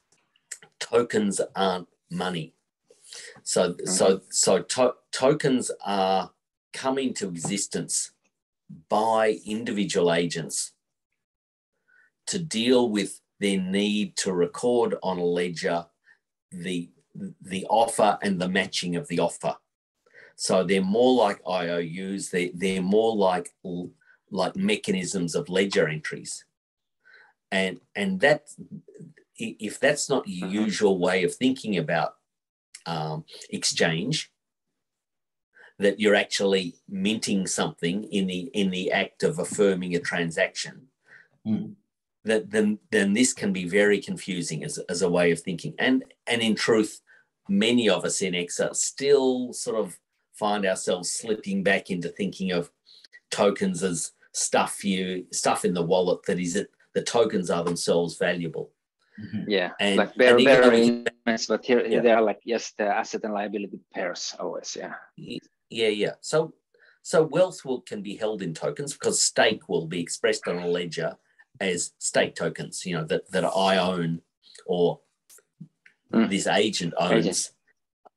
tokens aren't money. So, mm-hmm. so, so to- tokens are coming to existence by individual agents to deal with their need to record on a ledger the the offer and the matching of the offer. So they're more like IOUs. They they're more like like mechanisms of ledger entries, and and that if that's not your mm-hmm. usual way of thinking about um, exchange, that you're actually minting something in the in the act of affirming a transaction. Mm. That then then this can be very confusing as, as a way of thinking. And and in truth, many of us in Exa still sort of find ourselves slipping back into thinking of tokens as stuff you stuff in the wallet that is it the tokens are themselves valuable. Mm-hmm. Yeah, and, like bear, bearing but here, yeah. they are like yes, the asset and liability pairs always. Yeah. Yeah, yeah. So so wealth will can be held in tokens because stake will be expressed on a ledger as stake tokens. You know that that I own or mm. this agent owns. Agent.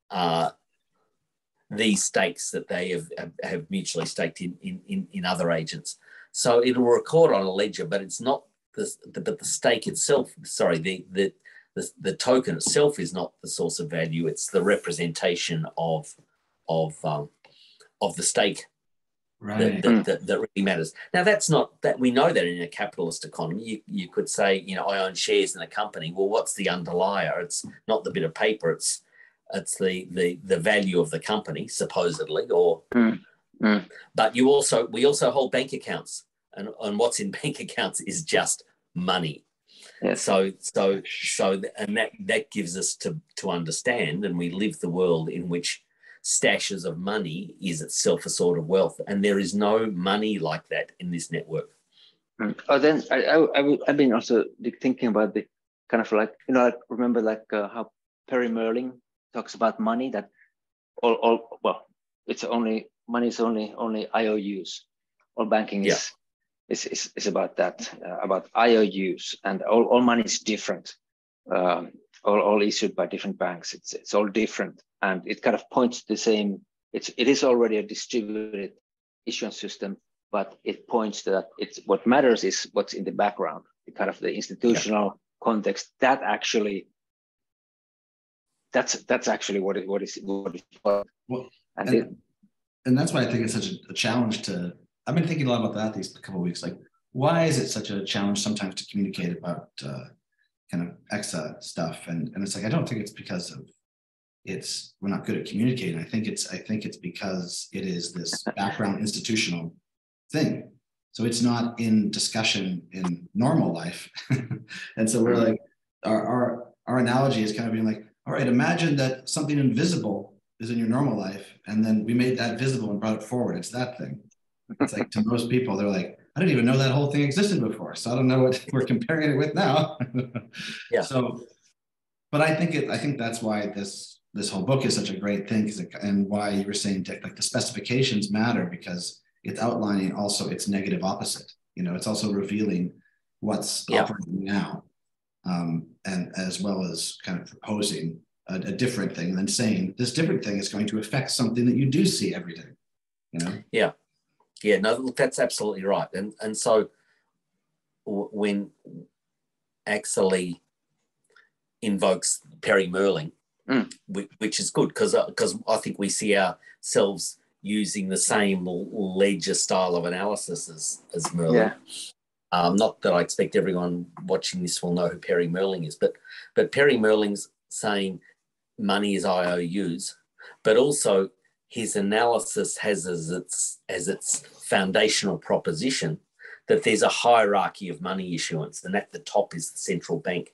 Uh, these stakes that they have, have, mutually staked in, in, in, other agents. So it will record on a ledger, but it's not the, the but the stake itself, sorry, the, the the, the token itself is not the source of value. It's the representation of of um, of the stake right. that, that, that, that, really matters. Now that's not that we know that in a capitalist economy, you, you could say, you know, I own shares in a company. Well, what's the underlier? It's not the bit of paper. It's it's the the the value of the company supposedly, or mm. Mm. but you also we also hold bank accounts, and and what's in bank accounts is just money. Yes. So so so and that that gives us to to understand, and we live the world in which stashes of money is itself a sort of wealth, and there is no money like that in this network. Mm. Oh, then I, I, I have been also thinking about the kind of like you know like remember like uh, how Perry Mehrling talks about money that all all well it's only money is only only IOUs. All banking is yeah. is, is, is about that uh, about IOUs and all, all money is different. Um, all, all issued by different banks. It's it's all different and it kind of points to the same. It's it is already a distributed issuance system, but it points to that. It's what matters is what's in the background, the kind of the institutional yeah. context that actually. That's that's actually what it what is what is well, and, and, it, and that's why I think it's such a, a challenge to. I've been thinking a lot about that these couple of weeks. Like, why is it such a challenge sometimes to communicate about uh, kind of exa stuff? And and it's like I don't think it's because of it's we're not good at communicating. I think it's I think it's because it is this background institutional thing. So it's not in discussion in normal life. and so we're mm-hmm. like our, our our analogy is kind of being like, all right, imagine that something invisible is in your normal life, and then we made that visible and brought it forward. It's that thing. It's like to most people, they're like, I didn't even know that whole thing existed before. So I don't know what we're comparing it with now. yeah. So, but I think it. I think that's why this this whole book is such a great thing it, and why you were saying Dick, like the specifications matter because it's outlining also its negative opposite. You know, it's also revealing what's yeah. operating now, um, and as well as kind of proposing a, a different thing than saying this different thing is going to affect something that you do see every day. You know? Yeah, yeah. No, look, that's absolutely right. And and so when Akseli invokes Perry Mehrling mm. which, which, is good because because uh, I think we see ourselves using the same ledger style of analysis as as Mehrling. Yeah. Um, not that I expect everyone watching this will know who Perry Mehrling is, but but Perry Mehrling's saying money is IOUs, but also his analysis has as its as its foundational proposition that there's a hierarchy of money issuance, and at the top is the central bank.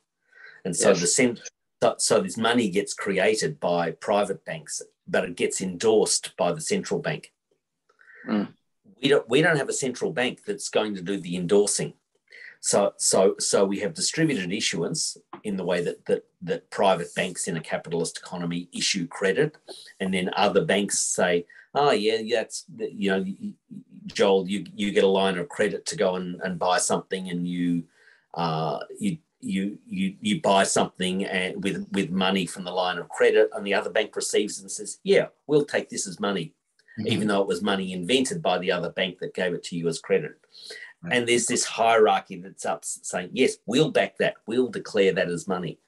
And so yes. the cent- so, so this money gets created by private banks, but it gets endorsed by the central bank. Mm. We don't we don't have a central bank that's going to do the endorsing. So so so we have distributed issuance in the way that that that private banks in a capitalist economy issue credit, and then other banks say, "Oh yeah, that's you know, Joel, you you get a line of credit to go and, and buy something, and you uh, you you you you buy something and with with money from the line of credit and the other bank receives and says yeah we'll take this as money mm-hmm. even though it was money invented by the other bank that gave it to you as credit Right. And there's this hierarchy that's up saying, yes, we'll back that. We'll declare that as money.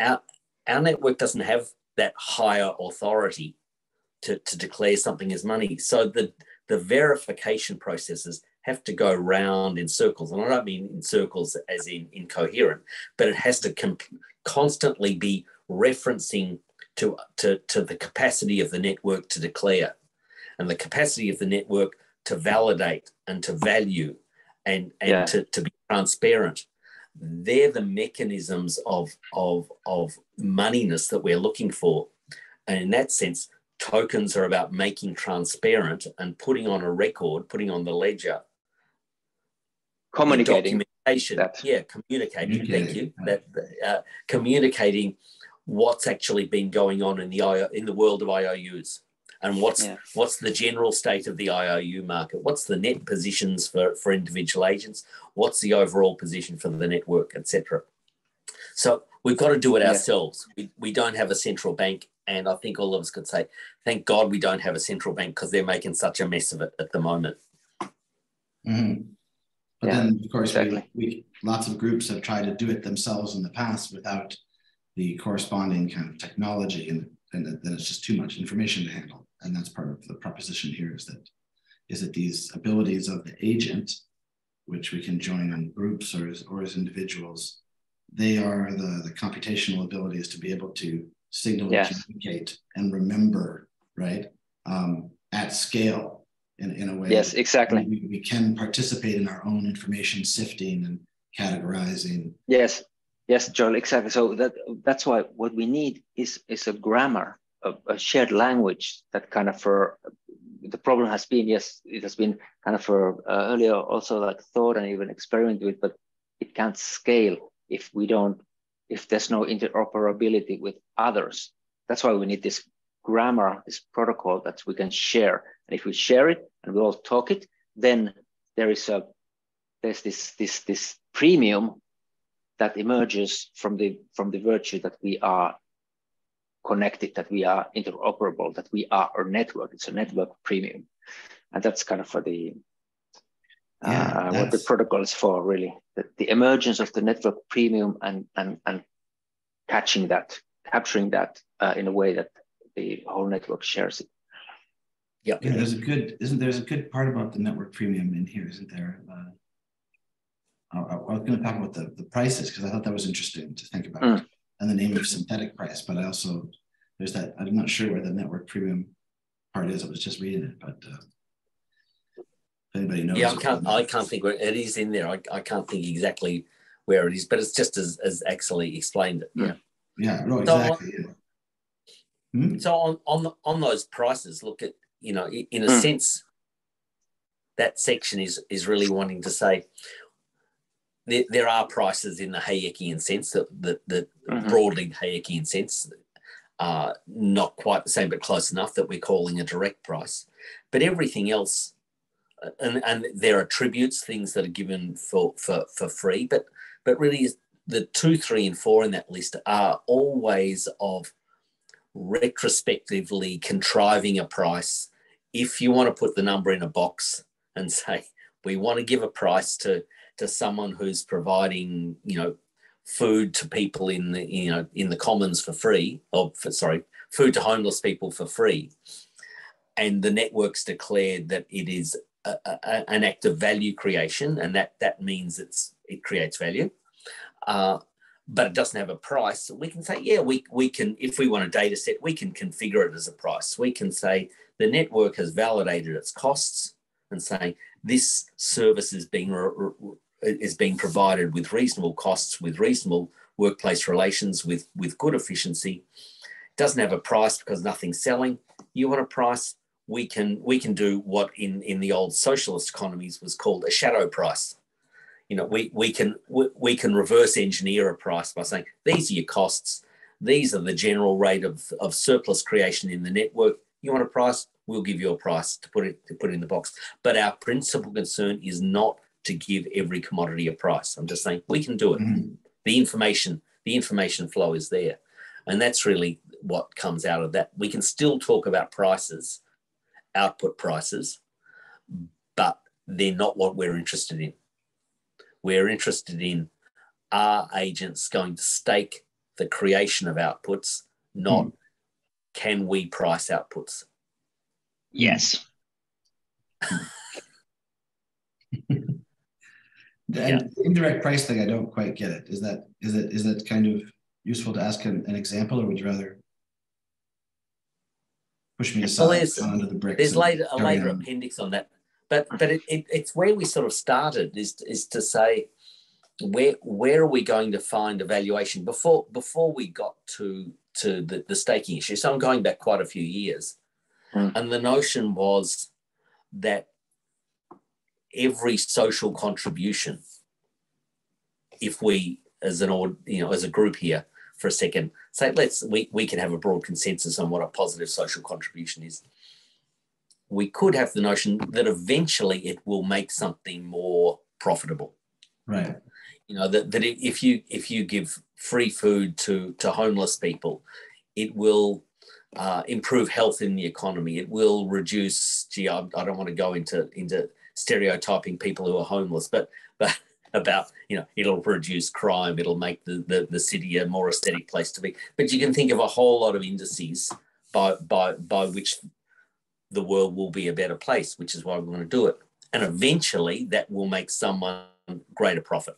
Our, our network doesn't have that higher authority to, to declare something as money. So the, the verification processes have to go round in circles. And I don't mean in circles as in incoherent, but it has to com- constantly be referencing to, to, to the capacity of the network to declare and the capacity of the network to validate and to value and, and yeah. to, to be transparent. They're the mechanisms of, of, of moneyness that we're looking for. And in that sense, tokens are about making transparent and putting on a record, putting on the ledger. Communicating. Communication. That. Yeah, communicating. Thank you. That uh, communicating what's actually been going on in the in the world of IOUs and what's yeah. what's the general state of the IOU market? What's the net positions for, for individual agents? What's the overall position for the network, etc. So we've got to do it yeah. ourselves. We, we don't have a central bank, and I think all of us could say, thank God we don't have a central bank because they're making such a mess of it at the moment. Mm-hmm. But yeah, then, of course, exactly. we, we lots of groups have tried to do it themselves in the past without the corresponding kind of technology, and, and then it's just too much information to handle. And that's part of the proposition here is that is that these abilities of the agent which we can join in groups or as, or as individuals they are the, the computational abilities to be able to signal yes. communicate and remember right um, at scale in, in a way yes exactly. we, we can participate in our own information sifting and categorizing. Yes yes joel exactly. So that that's why what we need is is a grammar a, a shared language that kind of for the problem has been yes it has been kind of for uh, earlier also like thought and even experimented with but it can't scale if we don't if there's no interoperability with others. That's why we need this grammar this protocol that we can share. And if we share it and we all talk it then there is a there's this this this premium that emerges from the from the virtue that we are connected, that we are interoperable, that we are a network. It's a network premium. And that's kind of for the yeah, uh, what the protocol is for, really. The, the, emergence of the network premium and and and catching that, capturing that uh, in a way that the whole network shares it. Yeah. yeah, there's a good isn't there's a good part about the network premium in here, isn't there? Uh, I, I, was going to talk about the, the prices because I thought that was interesting to think about. Mm and the name of synthetic price. But I also there's that I'm not sure where the network premium part is. I was just reading it, but uh, if anybody knows, yeah, I can't I can't think where it is in there. I, I can't think exactly where it is, but it's just as as Akseli explained it. Yeah, yeah, no, exactly. So, yeah. hmm? so on on the, on those prices, look at you know in a mm. sense that section is is really wanting to say there, there are prices in the Hayekian sense that, that, that mm-hmm. broadly Hayekian sense are not quite the same, but close enough that we're calling a direct price. But everything else, uh, and, and there are tributes, things that are given for, for, for free, but, but really the two, three, and four in that list are all ways of retrospectively contriving a price. If you want to put the number in a box and say, we want to give a price to to someone who's providing, you know, food to people in the, you know, in the commons for free, or for, sorry, food to homeless people for free. And the network's declared that it is a, a, an act of value creation, and that that means it's it creates value. Uh, but it doesn't have a price. We can say, yeah, we, we can, if we want a data set, we can configure it as a price. We can say the network has validated its costs and say this service is being re- is being provided with reasonable costs, with reasonable workplace relations, with, with good efficiency. Doesn't have a price because nothing's selling. You want a price? We can we can do what in, in the old socialist economies was called a shadow price. You know, we, we can we, we can reverse engineer a price by saying these are your costs, these are the general rate of, of surplus creation in the network. You want a price? We'll give you a price to put it to put it in the box. But our principal concern is not to give every commodity a price. I'm just saying we can do it. Mm-hmm. The information, the information flow is there. And that's really what comes out of that. We can still talk about prices, output prices, but they're not what we're interested in. We're interested in are agents going to stake the creation of outputs, not mm. can we price outputs? Yes. and yeah. indirect price thing, I don't quite get it. Is that is it is that kind of useful to ask an, an example, or would you rather push me aside well, there's, onto the bricks? There's later a later on. appendix on that, but but it, it, it's where we sort of started is is to say where where are we going to find evaluation before before we got to to the, the staking issue so i'm going back quite a few years mm. and the notion was that every social contribution. If we as an odd you know as a group here for a second say let's we, we can have a broad consensus on what a positive social contribution is. We could have the notion that eventually it will make something more profitable. Right. You know that, that if you if you give free food to to homeless people it will uh, improve health in the economy. It will reduce gee I, I, don't want to go into into stereotyping people who are homeless but but about you know it'll reduce crime it'll make the, the the city a more aesthetic place to be. But you can think of a whole lot of indices by by by which the world will be a better place which is why we want to do it. And eventually that will make someone greater profit.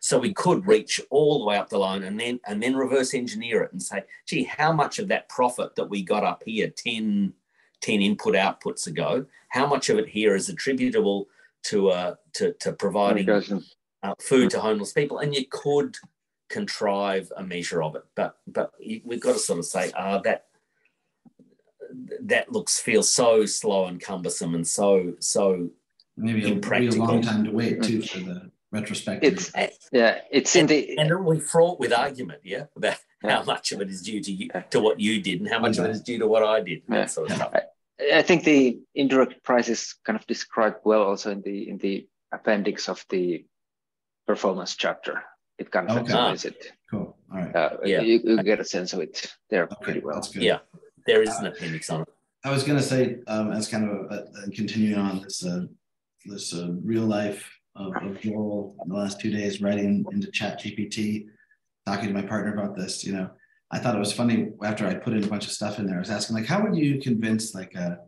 So we could reach all the way up the line and then and then reverse engineer it and say, gee, how much of that profit that we got up here 10, 10 input outputs ago, how much of it here is attributable to uh to, to providing uh, food to homeless people? And you could contrive a measure of it, but but we've got to sort of say, ah, uh, that that looks feels so slow and cumbersome and so so maybe a, impractical. a long time to wait too for the retrospective. It's yeah, it's in the and we fraught with argument, yeah, about yeah. how much of it is due to you to what you did and how much of it is due to what I did. Yeah. Sort of I, I think the indirect price is kind of described well also in the in the appendix of the performance chapter. It kind of okay. explains it. Cool. All right. Uh, yeah. You, you, get a sense of it there okay. pretty well. Yeah, there is an appendix on it. I was going to say, um, as kind of a, a, continuing on this uh, this uh, real life of, of Joel in the last two days writing into ChatGPT, talking to my partner about this. You know, I thought it was funny after I put in a bunch of stuff in there. I was asking like, how would you convince like a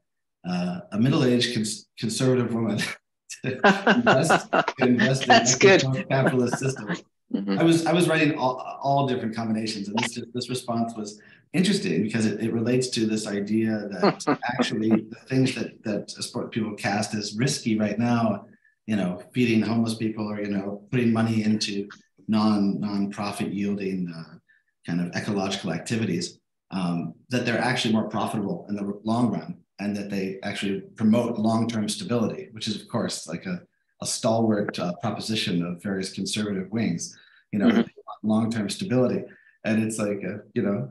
uh, a middle-aged cons- conservative woman to invest, to invest That's good. capitalist system? Mm-hmm. I was I was writing all, all different combinations, and this this response was interesting because it, it relates to this idea that actually the things that that people cast as risky right now you know, feeding homeless people or, you know, putting money into non non-profit yielding uh, kind of ecological activities, um, that they're actually more profitable in the long run and that they actually promote long-term stability, which is of course like a, a stalwart uh, proposition of various conservative wings, you know, mm-hmm. long-term stability. And it's like, uh, you know,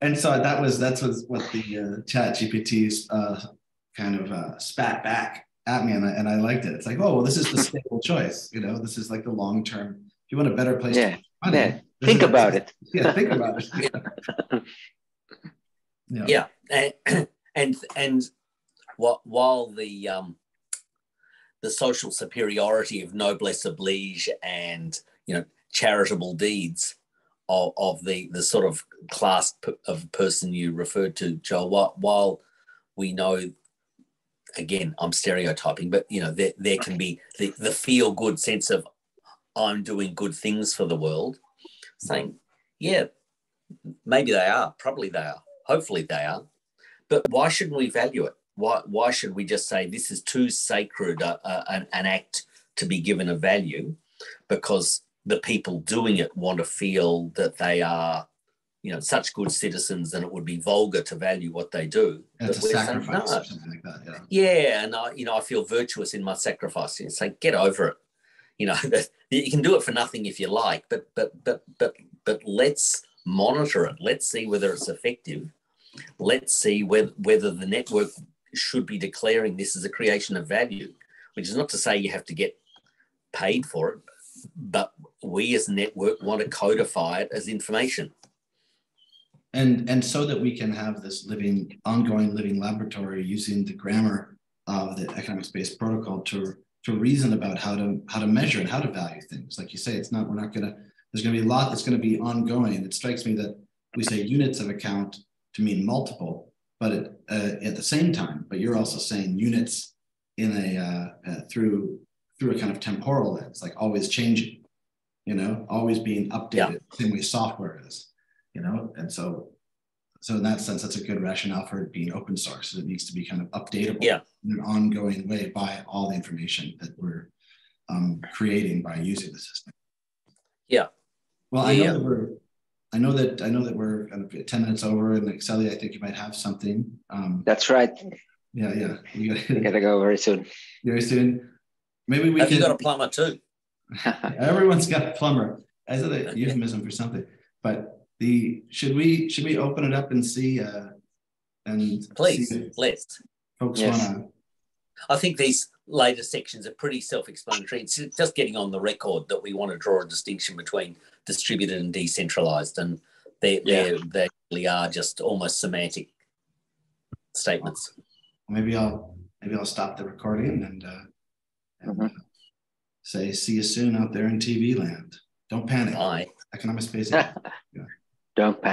and so that was, that's what, what the uh, ChatGPT's uh, kind of uh, spat back at me and I, and I liked it. It's like, oh, well, this is the stable choice. You know, this is like the long term. If you want a better place yeah. to money, yeah. think about it. Yeah, think about it. yeah. yeah. And, and and what while the um the social superiority of noblesse oblige and you know charitable deeds of, of the the sort of class of person you referred to, Joel, while, while we know again, I'm stereotyping, but you know, there, there can be the, the feel good sense of I'm doing good things for the world, saying, yeah, maybe they are, probably they are, hopefully they are. But why shouldn't we value it? Why, why should we just say this is too sacred uh, uh, an, an act to be given a value because the people doing it want to feel that they are you know such good citizens and it would be vulgar to value what they do? It's a sacrifice saying, no. or something like that yeah. Yeah and I, you know I feel virtuous in my sacrifice. It's like get over it you know you can do it for nothing if you like but but but but but let's monitor it. Let's see whether it's effective. Let's see whether whether the network should be declaring this as a creation of value which is not to say you have to get paid for it but we as a network want to codify it as information. And and so that we can have this living ongoing living laboratory using the grammar of the economic space protocol to to reason about how to how to measure and how to value things. Like you say, it's not we're not gonna there's gonna be a lot that's gonna be ongoing. It strikes me that we say units of account to mean multiple, but it, uh, at the same time, but you're also saying units in a uh, uh, through through a kind of temporal lens, like always changing, you know, always being updated, yeah. same way software is, you know, and so so in that sense, that's a good rationale for it being open source. It needs to be kind of updatable yeah. in an ongoing way by all the information that we're um, creating by using the system. Yeah. Well, I know yeah. that we're I know that I know that we're ten minutes over, and Akseli, I think you might have something. Um, That's right. Yeah, yeah. You gotta, gotta go very soon. Very soon. Maybe we have can. you got a plumber too? Everyone's got a plumber. As a euphemism for something. But the should we should we open it up and see uh and please let's folks yes. wanna I think these later sections are pretty self-explanatory. It's just getting on the record that we want to draw a distinction between distributed and decentralized, and they yeah. they really are just almost semantic statements. Maybe I'll maybe I'll stop the recording and, uh, and mm-hmm. say see you soon out there in TV land. Don't panic. Bye. Economic space. yeah. Don't panic.